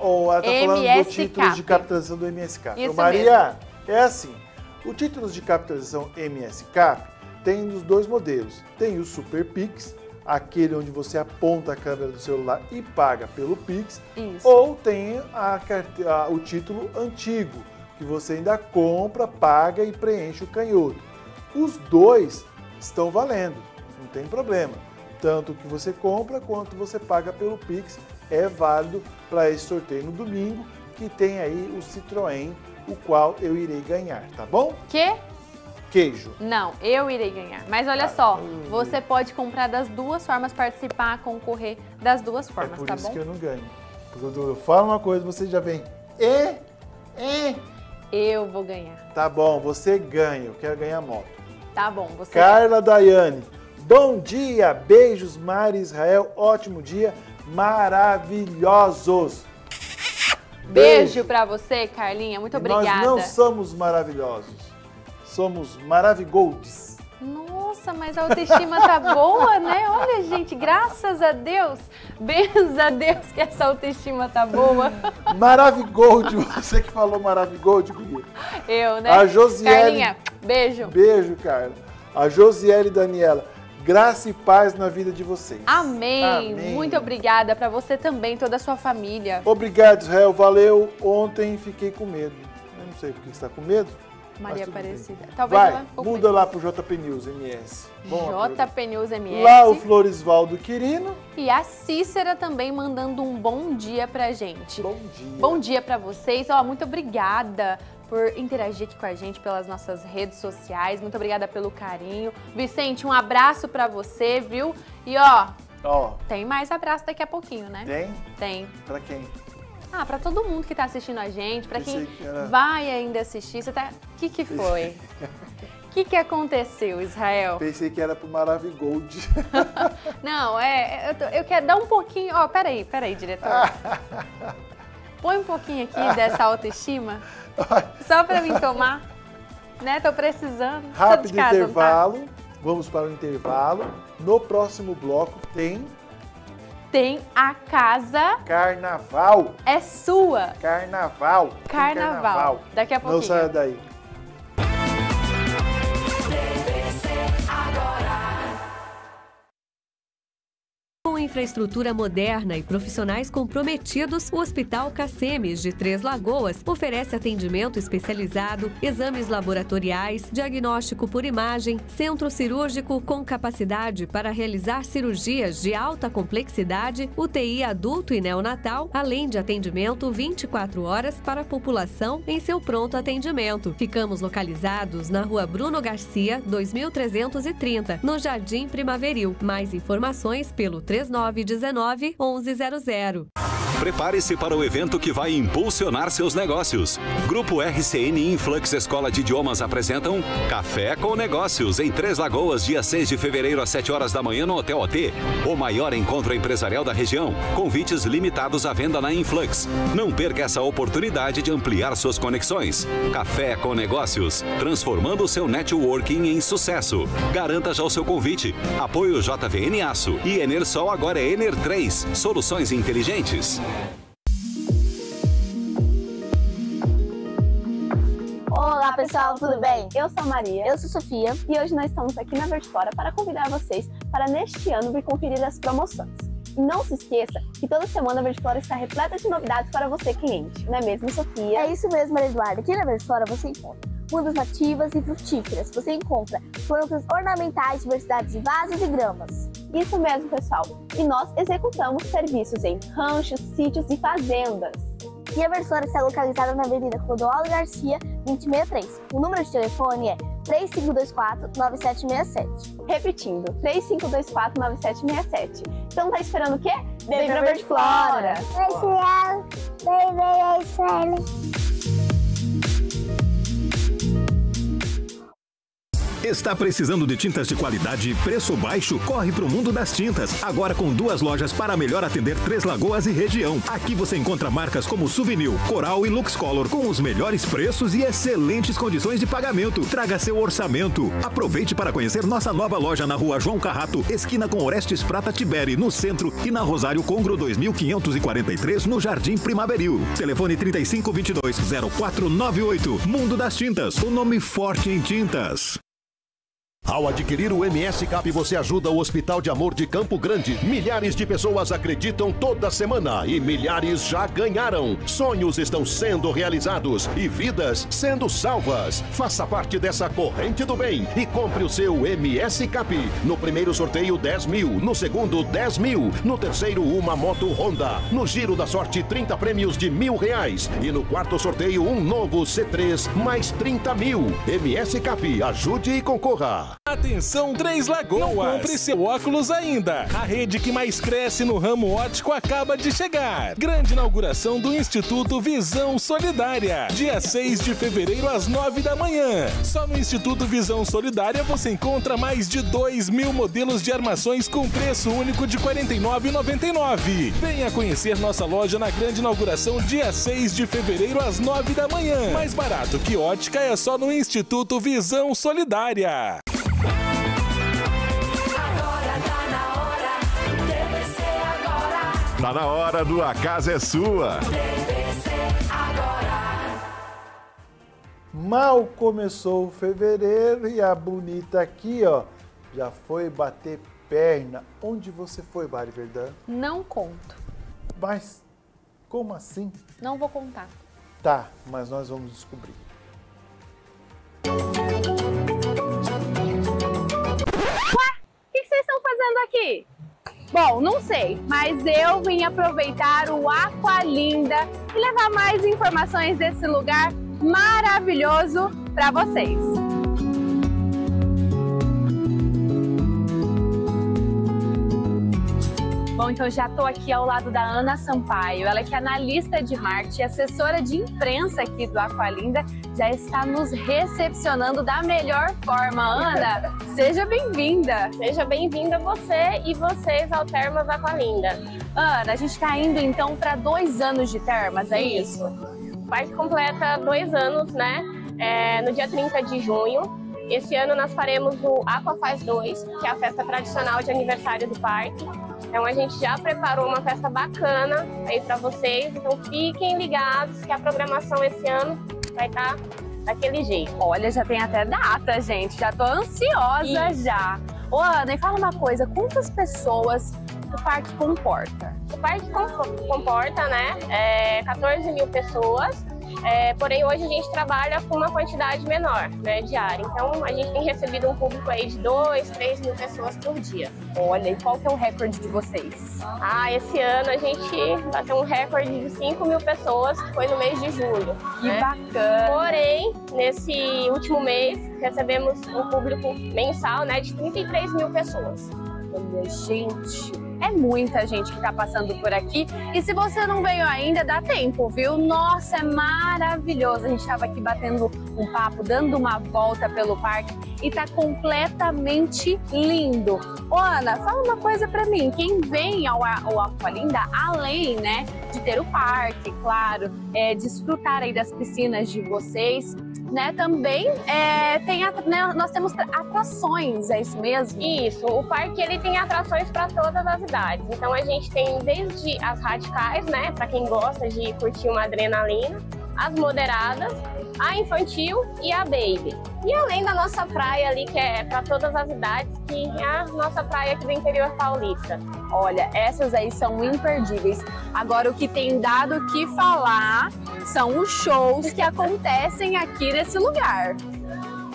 Ou ela está falando do título de Cap. capitalização do MSCap. Isso Maria, é assim. O título de capitalização MSCap tem os dois modelos. Tem o Super Pix, aquele onde você aponta a câmera do celular e paga pelo Pix. Isso. Ou tem a a- o título antigo, que você ainda compra, paga e preenche o canhoto. Os dois estão valendo, tem problema. Tanto que você compra quanto você paga pelo Pix é válido para esse sorteio no domingo, que tem aí o Citroën, o qual eu irei ganhar, tá bom? Que? Queijo. Não, eu irei ganhar. Mas olha só, você pode comprar das duas formas, participar, concorrer das duas É formas, por tá isso bom? que eu não ganho. Porque quando eu falo uma coisa, você já vem. É, é. Eu vou ganhar. Tá bom, você ganha. Eu quero ganhar moto. Tá bom, você. Carla Daiane. Bom dia, beijos, Mari Israel. Ótimo dia, maravilhosos. Beijo pra você, Carlinha. Muito E obrigada. Nós não somos maravilhosos. Somos maravigoldes. Nossa, mas a autoestima tá boa, né? Olha, gente, graças a Deus, bens a Deus que essa autoestima tá boa. Maravigold, você que falou Maravigold, guria. Eu, né? A Josiele. Carlinha, beijo. Beijo, Carla. A Josiele Daniela. Graça e paz na vida de vocês. Amém. Amém. Muito obrigada para você também, toda a sua família. Obrigado, Israel. Valeu. Ontem fiquei com medo. Eu não sei por que você está com medo. Maria bem. Aparecida. Talvez Vai, ela muda lá pro JP News MS. Bom, JP News MS. Lá o Florisvaldo Quirino. E a Cícera também mandando um bom dia pra gente. Bom dia. Bom dia pra vocês. Ó, muito obrigada por interagir aqui com a gente pelas nossas redes sociais. Muito obrigada pelo carinho. Vicente, um abraço pra você, viu? E ó, Ó, tem mais abraço daqui a pouquinho, né? tem? Tem. Pra quem? Ah, pra todo mundo que tá assistindo a gente, pra quem que era- vai ainda assistir, você tá... O que que foi? O [LAUGHS] que que aconteceu, Israel? Pensei que era pro Maravigold. [LAUGHS] Não, é, eu, tô- eu quero dar um pouquinho. Ó, peraí, peraí, diretor. [LAUGHS] Põe um pouquinho aqui dessa autoestima. [LAUGHS] Só pra mim tomar. Né? Tô precisando. Tô Rápido casa, não tá? intervalo. Vamos para o intervalo. No próximo bloco tem Tem a casa. carnaval. É sua. Carnaval. Tem Carnaval. Daqui a Não pouquinho. saia daí. Infraestrutura moderna e profissionais comprometidos, o Hospital Cacemes de Três Lagoas oferece atendimento especializado, exames laboratoriais, diagnóstico por imagem, centro cirúrgico com capacidade para realizar cirurgias de alta complexidade, UTI adulto e neonatal, além de atendimento 24 horas para a população em seu pronto atendimento. Ficamos localizados na Rua Bruno Garcia, 2330, no Jardim Primaveril. Mais informações pelo 3919 1100. Prepare-se para o evento que vai impulsionar seus negócios. Grupo RCN Influx Escola de Idiomas apresentam Café com Negócios em Três Lagoas, dia 6 de fevereiro às 7 horas da manhã no Hotel OT. O maior encontro empresarial da região. Convites limitados à venda na Influx. Não perca essa oportunidade de ampliar suas conexões. Café com Negócios, transformando seu networking em sucesso. Garanta já o seu convite. Apoio JVN Aço e Enersol agora é Ener 3, soluções inteligentes. Olá pessoal, tudo bem? Eu sou a Maria. Eu sou a Sofia. E hoje nós estamos aqui na Vertifora para convidar vocês para neste ano vir conferir as promoções. E não se esqueça que toda semana a Vertifora está repleta de novidades para você, cliente. Não é mesmo, Sofia? É isso mesmo, Maria Eduarda. Aqui na Vertifora você encontra mudas nativas e frutíferas. Você encontra plantas ornamentais, diversidades de vasos e gramas. Isso mesmo, pessoal. E nós executamos serviços em ranchos, sítios e fazendas. E a Vertifora está localizada na Avenida Clodoaldo Garcia, 2063. O número de telefone é 3524-9767. Repetindo, 3524-9767. Então tá esperando o quê? Pra Vertiflora! Pessoal, vem, vem, é Está precisando de tintas de qualidade e preço baixo? Corre para o mundo das tintas. Agora com duas lojas para melhor atender Três Lagoas e região. Aqui você encontra marcas como Souvenir, Coral e Lux Color com os melhores preços e excelentes condições de pagamento. Traga seu orçamento. Aproveite para conhecer nossa nova loja na rua João Carrato, esquina com Orestes Prata Tiberi, no centro, e na Rosário Congro 2543, no Jardim Primaveril. Telefone 3522 0498. Mundo das Tintas, o nome forte em tintas. Ao adquirir o MS Cap, você ajuda o Hospital de Amor de Campo Grande. Milhares de pessoas acreditam toda semana e milhares já ganharam. Sonhos estão sendo realizados e vidas sendo salvas. Faça parte dessa corrente do bem e compre o seu MS Cap. No primeiro sorteio, 10 mil. No segundo, 10 mil. No terceiro, uma moto Honda. No giro da sorte, 30 prêmios de mil reais. E no quarto sorteio, um novo C3, mais 30 mil. MS Cap, ajude e concorra. Atenção Três Lagoas! Não compre seu óculos ainda! A rede que mais cresce no ramo óptico acaba de chegar. Grande inauguração do Instituto Visão Solidária. Dia 6 de fevereiro às 9 da manhã. Só no Instituto Visão Solidária você encontra mais de 2 mil modelos de armações com preço único de R$ 49,99. Venha conhecer nossa loja na grande inauguração dia 6 de fevereiro às 9 da manhã. Mais barato que ótica é só no Instituto Visão Solidária. Tá na hora do A Casa é Sua. Mal começou o fevereiro e a bonita aqui, ó, já foi bater perna. Onde você foi, Mari Verdão? Não conto. Mas como assim? Não vou contar. Tá, mas nós vamos descobrir. Ué, o que vocês estão fazendo aqui? Bom, não sei, mas eu vim aproveitar o Aqualinda e levar mais informações desse lugar maravilhoso para vocês. Bom, então já estou aqui ao lado da Ana Sampaio, ela que é analista de marketing, assessora de imprensa aqui do Aqualinda, já está nos recepcionando da melhor forma. Ana, [LAUGHS] seja bem-vinda! Seja bem-vinda você e vocês ao Termas Aqualinda. Ana, a gente está indo então para dois anos de termas, é isso? O parque completa dois anos, né? É, no dia 30 de junho. Esse ano nós faremos o Aqua Faz 2, que é a festa tradicional de aniversário do parque. Então a gente já preparou uma festa bacana aí para vocês. Então fiquem ligados que a programação esse ano vai estar tá daquele jeito. Olha, já tem até data, gente. Já tô ansiosa Isso. já. Ô, Ana, e fala uma coisa, quantas pessoas o parque comporta? O parque comporta, né, é 14 mil pessoas é, porém, hoje a gente trabalha com uma quantidade menor né, diária. Então, a gente tem recebido um público aí de 2, 3 mil pessoas por dia. Olha, e qual que é o recorde de vocês? Ah, esse ano a gente bateu um recorde de 5 mil pessoas, que foi no mês de julho. Que né? bacana! Porém, nesse último mês, recebemos um público mensal né, de 33 mil pessoas. Olha, gente, é muita gente que está passando por aqui. E se você não veio ainda, dá tempo, viu? Nossa, é maravilhoso. A gente estava aqui batendo um papo, dando uma volta pelo parque e tá completamente lindo. Ô, Ana, fala uma coisa para mim. Quem vem ao, ao Aqualinda, além, né, de ter o parque, claro, é, desfrutar aí das piscinas de vocês, né, também é, tem né, nós temos atrações, é isso mesmo? Isso, o parque ele tem atrações para todas as idades. Então a gente tem desde as radicais, né, para quem gosta de curtir uma adrenalina, as moderadas, a infantil e a baby. E além da nossa praia ali, que é para todas as idades, que é a nossa praia aqui do interior paulista. Olha, essas aí são imperdíveis. Agora, o que tem dado o que falar são os shows que acontecem aqui nesse lugar.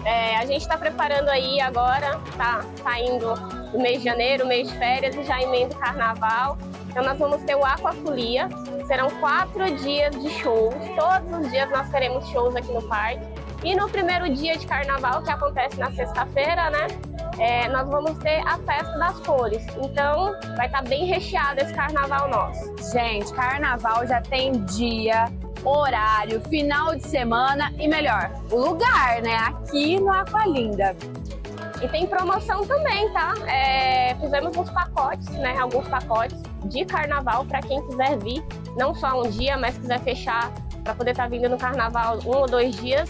É, a gente está preparando aí agora, tá saindo o mês de janeiro, mês de férias e já emenda o carnaval. Então nós vamos ter o Aquafolia, serão quatro dias de shows, todos os dias nós teremos shows aqui no parque. E no primeiro dia de carnaval, que acontece na sexta-feira, né? É, nós vamos ter a festa das cores. Então, vai estar tá bem recheado esse carnaval nosso. Gente, carnaval já tem dia, horário, final de semana e melhor, o lugar, né? Aqui no Aqualinda. E tem promoção também, tá? É, fizemos uns pacotes, né? Alguns pacotes de carnaval para quem quiser vir, não só um dia, mas quiser fechar para poder estar tá vindo no carnaval um ou dois dias.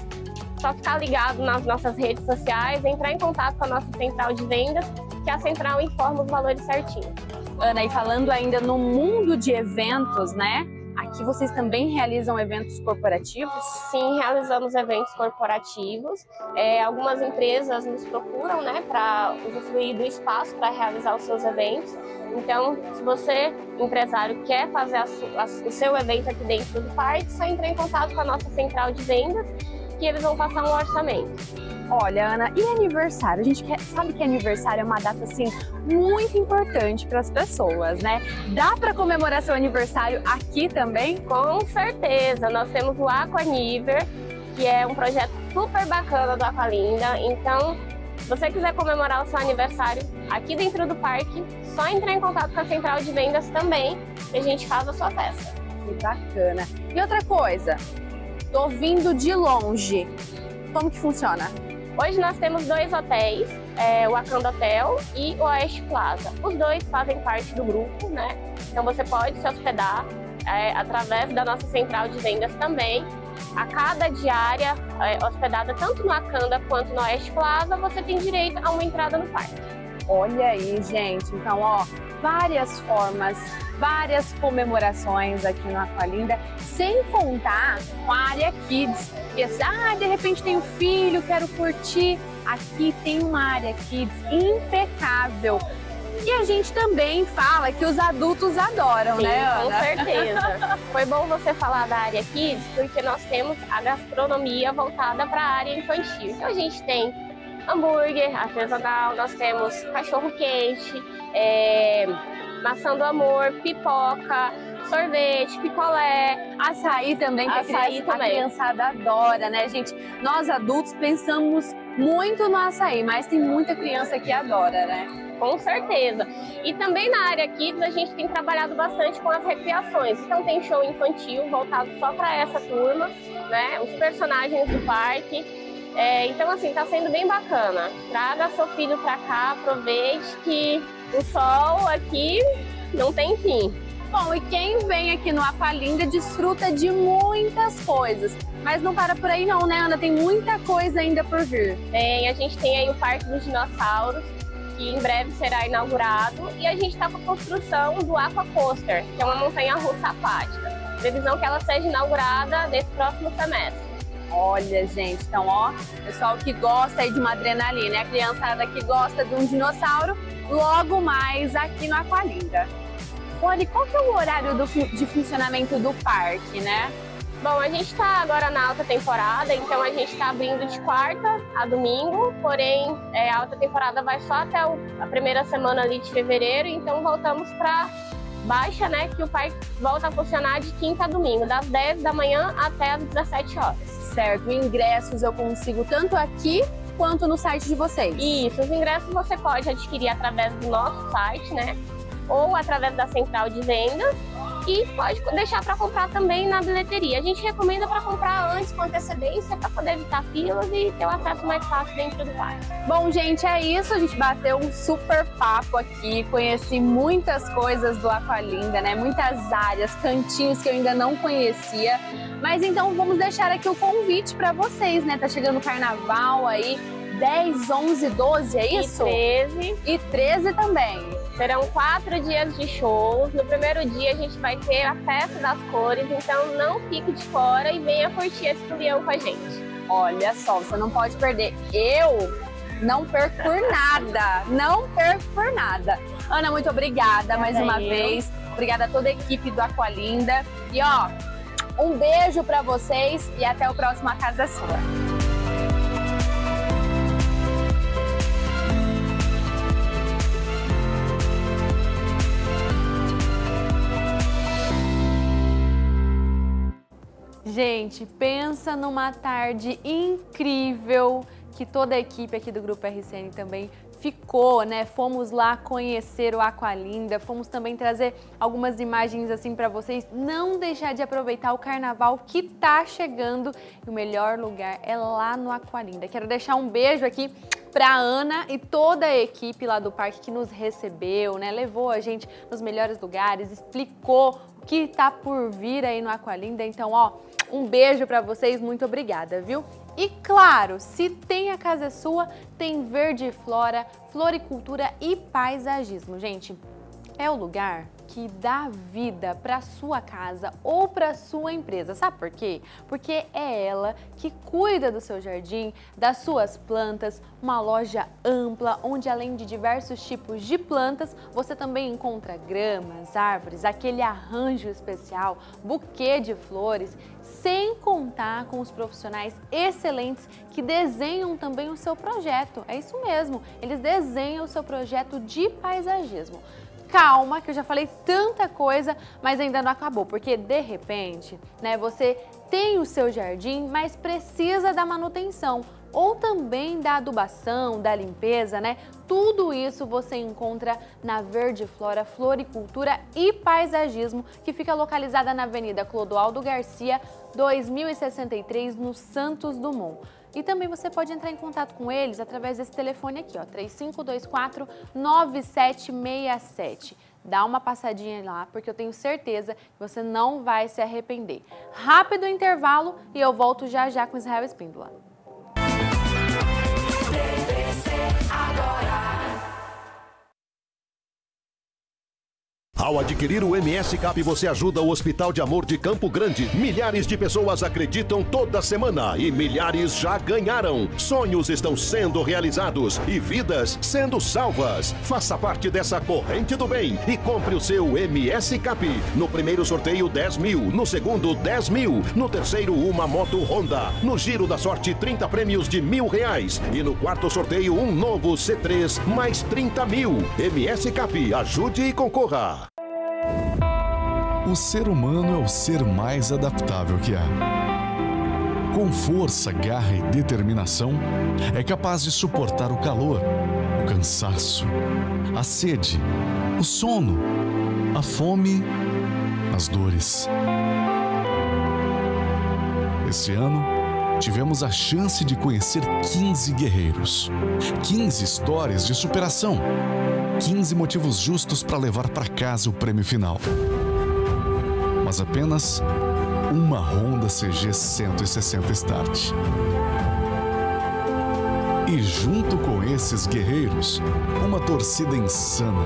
Só ficar ligado nas nossas redes sociais, entrar em contato com a nossa central de vendas, que a central informa os valores certinho. Ana, e falando ainda no mundo de eventos, né? Aqui vocês também realizam eventos corporativos? Sim, realizamos eventos corporativos. É, algumas empresas nos procuram né, para usufruir do espaço para realizar os seus eventos. Então, se você, empresário, quer fazer a, a, o seu evento aqui dentro do parque, só entre em contato com a nossa central de vendas que eles vão passar um orçamento. Olha, Ana, e aniversário? A gente quer, sabe que aniversário é uma data assim muito importante para as pessoas, né? Dá para comemorar seu aniversário aqui também? Com certeza. Nós temos o Aquaniver, que é um projeto super bacana do Aqualinda. Então, se você quiser comemorar o seu aniversário aqui dentro do parque, só entrar em contato com a central de vendas também e a gente faz a sua festa. Que bacana. E outra coisa, tô vindo de longe. Como que funciona? Hoje nós temos dois hotéis, é, o Akanda Hotel e o Oeste Plaza. Os dois fazem parte do grupo, né? Então você pode se hospedar é, através da nossa central de vendas também. A cada diária é, hospedada tanto no Akanda quanto no Oeste Plaza, você tem direito a uma entrada no parque. Olha aí, gente. Então, ó, várias formas várias comemorações aqui no Aqualinda, sem contar com a área Kids. E assim, ah, de repente tenho filho, quero curtir. Aqui tem uma área Kids impecável. E a gente também fala que os adultos adoram, Sim, né, Ana? com certeza. [LAUGHS] Foi bom você falar da área Kids, porque nós temos a gastronomia voltada para a área infantil. Então a gente tem hambúrguer artesanal, nós temos cachorro quente, é, maçã do amor, pipoca, sorvete, picolé. Açaí também, que a, Açaí criança, a também. criançada adora, né, gente? Nós adultos pensamos muito no açaí, mas tem muita criança que adora, né? Com certeza. E também na área Kids a gente tem trabalhado bastante com as recriações. Então tem show infantil voltado só para essa turma, né? Os personagens do parque. É, então assim, tá sendo bem bacana. Traga seu filho pra cá, aproveite que o sol aqui não tem fim. Bom, e quem vem aqui no Aqualinda desfruta de muitas coisas. Mas não para por aí não, né, Ana? Tem muita coisa ainda por vir. Tem, a gente tem aí o Parque dos Dinossauros, que em breve será inaugurado, e a gente está com a construção do Aqua Coaster, que é uma montanha-russa aquática. Previsão que ela seja inaugurada nesse próximo semestre. Olha, gente, então, ó, pessoal que gosta aí de uma adrenalina, a criançada que gosta de um dinossauro, logo mais aqui no Aqualinda. Olha, qual que é o horário do de funcionamento do parque, né? Bom, a gente está agora na alta temporada, então a gente está abrindo de quarta a domingo, porém é, a alta temporada vai só até o- a primeira semana ali de fevereiro, então voltamos para baixa, né, que o parque volta a funcionar de quinta a domingo, das 10 da manhã até as 17 horas. Certo, ingressos eu consigo tanto aqui quanto no site de vocês. Isso, os ingressos você pode adquirir através do nosso site, né, ou através da central de vendas e pode deixar para comprar também na bilheteria. A gente recomenda para comprar antes com antecedência para poder evitar filas e ter o acesso mais fácil dentro do parque. Bom, gente, é isso. A gente bateu um super papo aqui. Conheci muitas coisas do Aqualinda, né? Muitas áreas, cantinhos que eu ainda não conhecia. Mas então vamos deixar aqui o convite para vocês, né? Tá chegando o carnaval aí. 10, 11, 12, é isso? E 13. E 13 também. Serão quatro dias de shows. No primeiro dia a gente vai ter a festa das cores, então não fique de fora e venha curtir esse folião com a gente. Olha só, você não pode perder. Eu não perco por [LAUGHS] nada. Não perco por nada. Ana, muito obrigada mais uma eu. vez. Obrigada a toda a equipe do Aqualinda. E ó, um beijo pra vocês e até o próximo A Casa é Sua. Gente, pensa numa tarde incrível que toda a equipe aqui do Grupo RCN também ficou, né? Fomos lá conhecer o Aqualinda, fomos também trazer algumas imagens assim para vocês não deixar de aproveitar o carnaval que tá chegando e o melhor lugar é lá no Aqualinda. Quero deixar um beijo aqui para Ana e toda a equipe lá do parque que nos recebeu, né? Levou a gente nos melhores lugares, explicou que tá por vir aí no Aqualinda. Então, ó, um beijo para vocês, muito obrigada, viu? E claro, se tem a casa é sua, tem verde flora, floricultura e paisagismo. Gente, é o lugar que dá vida para sua casa ou para sua empresa. Sabe por quê? Porque é ela que cuida do seu jardim, das suas plantas, uma loja ampla onde além de diversos tipos de plantas, você também encontra gramas, árvores, aquele arranjo especial, buquê de flores, sem contar com os profissionais excelentes que desenham também o seu projeto. É isso mesmo, eles desenham o seu projeto de paisagismo calma, que eu já falei tanta coisa, mas ainda não acabou, porque de repente, né, você tem o seu jardim, mas precisa da manutenção ou também da adubação, da limpeza, né? Tudo isso você encontra na Verde Flora Floricultura e Paisagismo, que fica localizada na Avenida Clodoaldo Garcia, 2063, no Santos Dumont. E também você pode entrar em contato com eles através desse telefone aqui, ó, 3524 9767. Dá uma passadinha lá, porque eu tenho certeza que você não vai se arrepender. Rápido intervalo e eu volto já já com Israel Espíndola. Ao adquirir o MS Cap, você ajuda o Hospital de Amor de Campo Grande. Milhares de pessoas acreditam toda semana e milhares já ganharam. Sonhos estão sendo realizados e vidas sendo salvas. Faça parte dessa corrente do bem e compre o seu MS Cap. No primeiro sorteio, 10 mil. No segundo, 10 mil. No terceiro, uma moto Honda. No giro da sorte, 30 prêmios de mil reais. E no quarto sorteio, um novo C3, mais 30 mil. MS Cap, ajude e concorra. O ser humano é o ser mais adaptável que há. Com força, garra e determinação, é capaz de suportar o calor, o cansaço, a sede, o sono, a fome, as dores. Esse ano, tivemos a chance de conhecer 15 guerreiros, 15 histórias de superação, 15 motivos justos para levar para casa o prêmio final. Mas apenas uma Honda CG 160 Start. E junto com esses guerreiros, uma torcida insana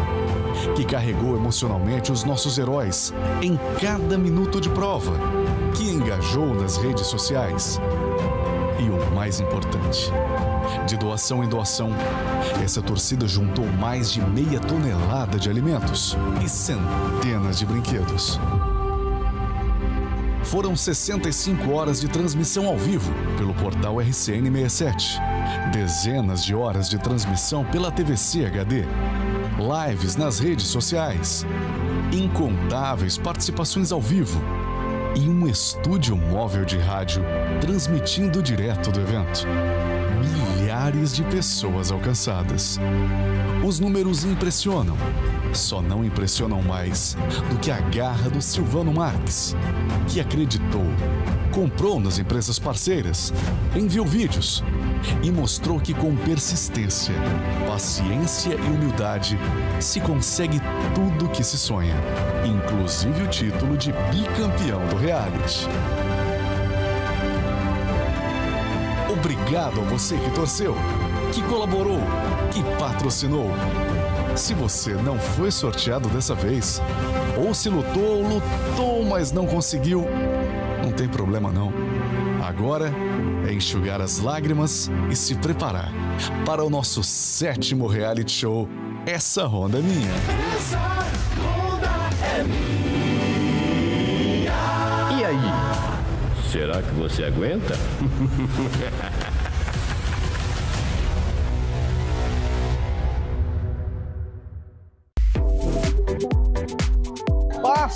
que carregou emocionalmente os nossos heróis em cada minuto de prova, que engajou nas redes sociais. E o mais importante, de doação em doação, essa torcida juntou mais de meia tonelada de alimentos e centenas de brinquedos. Foram 65 horas de transmissão ao vivo pelo portal RCN 67, dezenas de horas de transmissão pela TVC HD, lives nas redes sociais, incontáveis participações ao vivo e um estúdio móvel de rádio transmitindo direto do evento. Milhares de pessoas alcançadas. Os números impressionam. Só não impressionam mais do que a garra do Silvano Marques, que acreditou, comprou nas empresas parceiras, enviou vídeos e mostrou que com persistência, paciência e humildade se consegue tudo que se sonha, inclusive o título de bicampeão do reality. Obrigado a você que torceu, que colaborou, que patrocinou. Se você não foi sorteado dessa vez, ou se lutou, lutou, mas não conseguiu, não tem problema não. Agora é enxugar as lágrimas e se preparar para o nosso sétimo reality show. Essa Honda é minha. Essa Honda é minha. E aí? Será que você aguenta? [LAUGHS]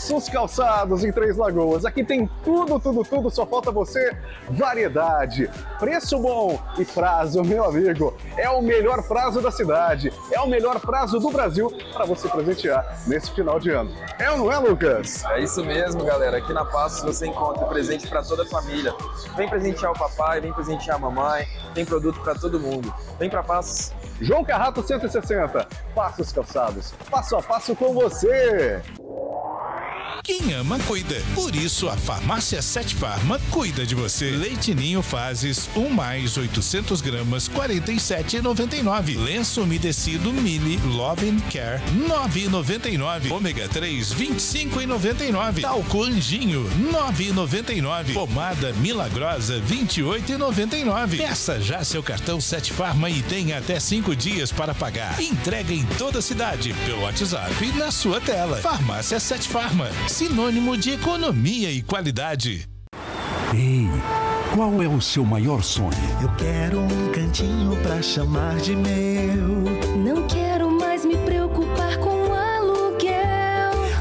Passos Calçados em Três Lagoas. Aqui tem tudo, tudo, tudo, só falta você variedade. Preço bom e prazo, meu amigo. É o melhor prazo da cidade. É o melhor prazo do Brasil para você presentear nesse final de ano. É ou não é, Lucas? É isso mesmo, galera. Aqui na Passos você encontra presente para toda a família. Vem presentear o papai, vem presentear a mamãe, tem produto para todo mundo. Vem para Passos. João Carrato 160. Passos Calçados. Passo a passo com você. Quem ama, cuida. Por isso, a Farmácia Sete Farma cuida de você. Leite Ninho Fases, 1 mais 800 gramas, 47,99. Lenço umedecido Mili Love and Care, 9,99. Ômega 3, 25,99. Talco Anjinho, 9,99. Pomada Milagrosa, 28,99. Peça já seu cartão Sete Farma e tenha até 5 dias para pagar. Entrega em toda a cidade, pelo WhatsApp na sua tela. Farmácia Sete Farma, sinônimo de economia e qualidade. Ei, qual é o seu maior sonho? Eu quero um cantinho pra chamar de meu. Não quero mais me preocupar com aluguel.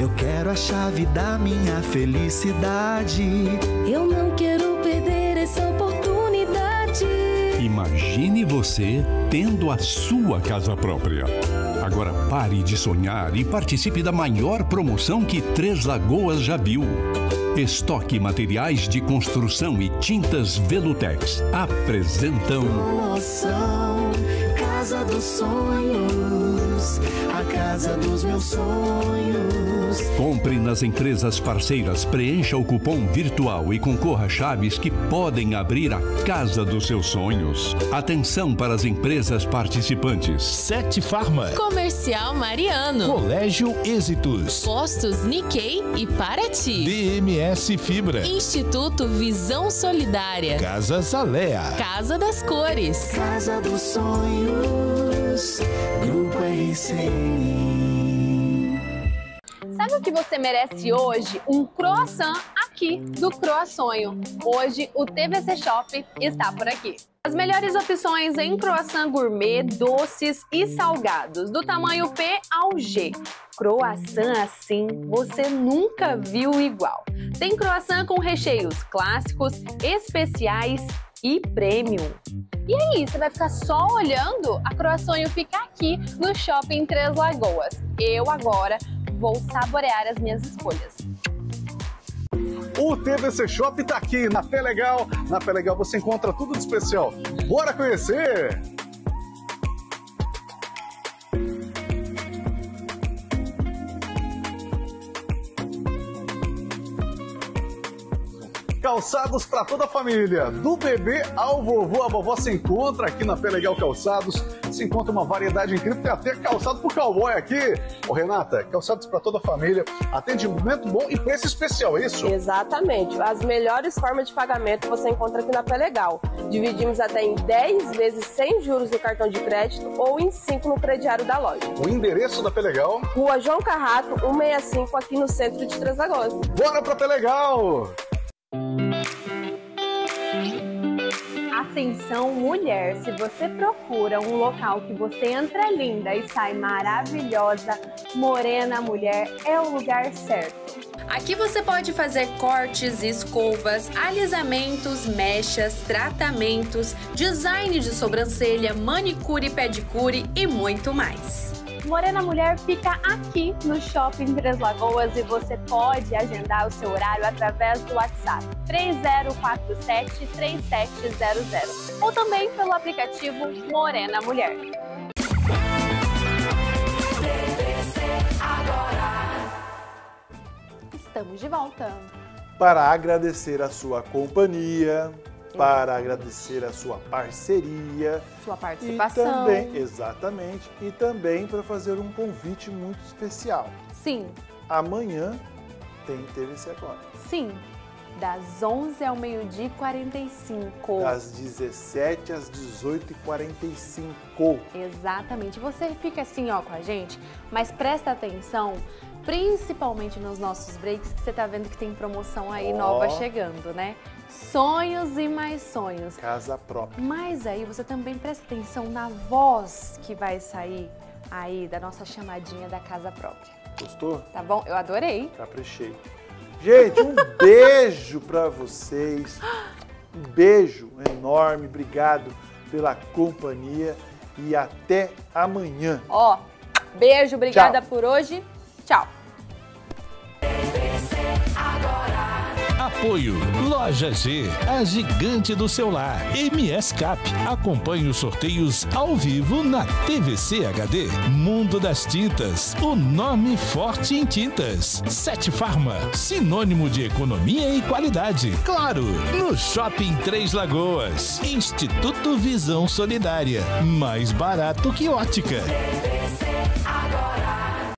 Eu quero a chave da minha felicidade. Eu não quero perder essa oportunidade. Imagine você tendo a sua casa própria. Agora pare de sonhar e participe da maior promoção que Três Lagoas já viu. Estoque Materiais de Construção e Tintas Velutex apresentam Promoção Casa dos Sonhos. A casa dos meus sonhos. Compre nas empresas parceiras, preencha o cupom virtual e concorra a chaves que podem abrir a casa dos seus sonhos. Atenção para as empresas participantes. Sete Farma. Comercial Mariano. Colégio Êxitos. Postos Nikkei e Paraty. DMS Fibra. Instituto Visão Solidária. Casa Zalea. Casa das Cores. Casa dos sonhos. Grupo RCN. Sabe o que você merece hoje? Um croissant aqui do Croassonho. Hoje o TVC Shop está por aqui. As melhores opções em croissant gourmet, doces e salgados, do tamanho P ao G. Croissant assim você nunca viu igual. Tem croissant com recheios clássicos, especiais e premium. E aí, você vai ficar só olhando? A Croassonho fica aqui no Shopping Três Lagoas. Eu agora vou saborear as minhas escolhas. O TVC Shop tá aqui na Fé Legal. Na Fé Legal você encontra tudo de especial. Bora conhecer! Calçados para toda a família, do bebê ao vovô, a vovó se encontra aqui na Fé Legal Calçados. Se encontra uma variedade incrível, tem até calçado pro cowboy aqui. Ô Renata, calçados para toda a família, atendimento bom e preço especial, é isso? Exatamente. As melhores formas de pagamento você encontra aqui na Pé Legal. Dividimos até em 10 vezes sem juros no cartão de crédito ou em 5 no crediário da loja. O endereço da Pé Legal? Rua João Carrato, 165, aqui no centro de Três Lagoas. Bora pra Pé Legal! Atenção, mulher! Se você procura um local que você entra linda e sai maravilhosa, Morena Mulher é o lugar certo. Aqui você pode fazer cortes, escovas, alisamentos, mechas, tratamentos, design de sobrancelha, manicure, pedicure e muito mais. Morena Mulher fica aqui no Shopping Três Lagoas e você pode agendar o seu horário através do WhatsApp 3047-3700 ou também pelo aplicativo Morena Mulher. Estamos de volta. Para agradecer a sua companhia, para agradecer a sua parceria. Sua participação. E também, exatamente, e também para fazer um convite muito especial. Sim. Amanhã tem TVC Agora. Sim, das 11 ao meio-dia e 45. Das 17 às 18h45. Exatamente. Você fica assim, ó, com a gente, mas presta atenção, principalmente nos nossos breaks, que você tá vendo que tem promoção aí Ó. nova chegando, né? Sonhos e mais sonhos. Casa própria. Mas aí você também presta atenção na voz que vai sair aí da nossa chamadinha da casa própria. Gostou? Tá bom? Eu adorei. Caprichei. Gente, um [LAUGHS] beijo para vocês. Um beijo enorme. Obrigado pela companhia e até amanhã. Ó, beijo, obrigada Tchau. por hoje. Tchau. Apoio Loja G, a gigante do celular. MS Cap. Acompanhe os sorteios ao vivo na TVC HD. Mundo das Tintas, o nome forte em tintas. Sete Farma, sinônimo de economia e qualidade. Claro, no Shopping Três Lagoas. Instituto Visão Solidária, mais barato que ótica.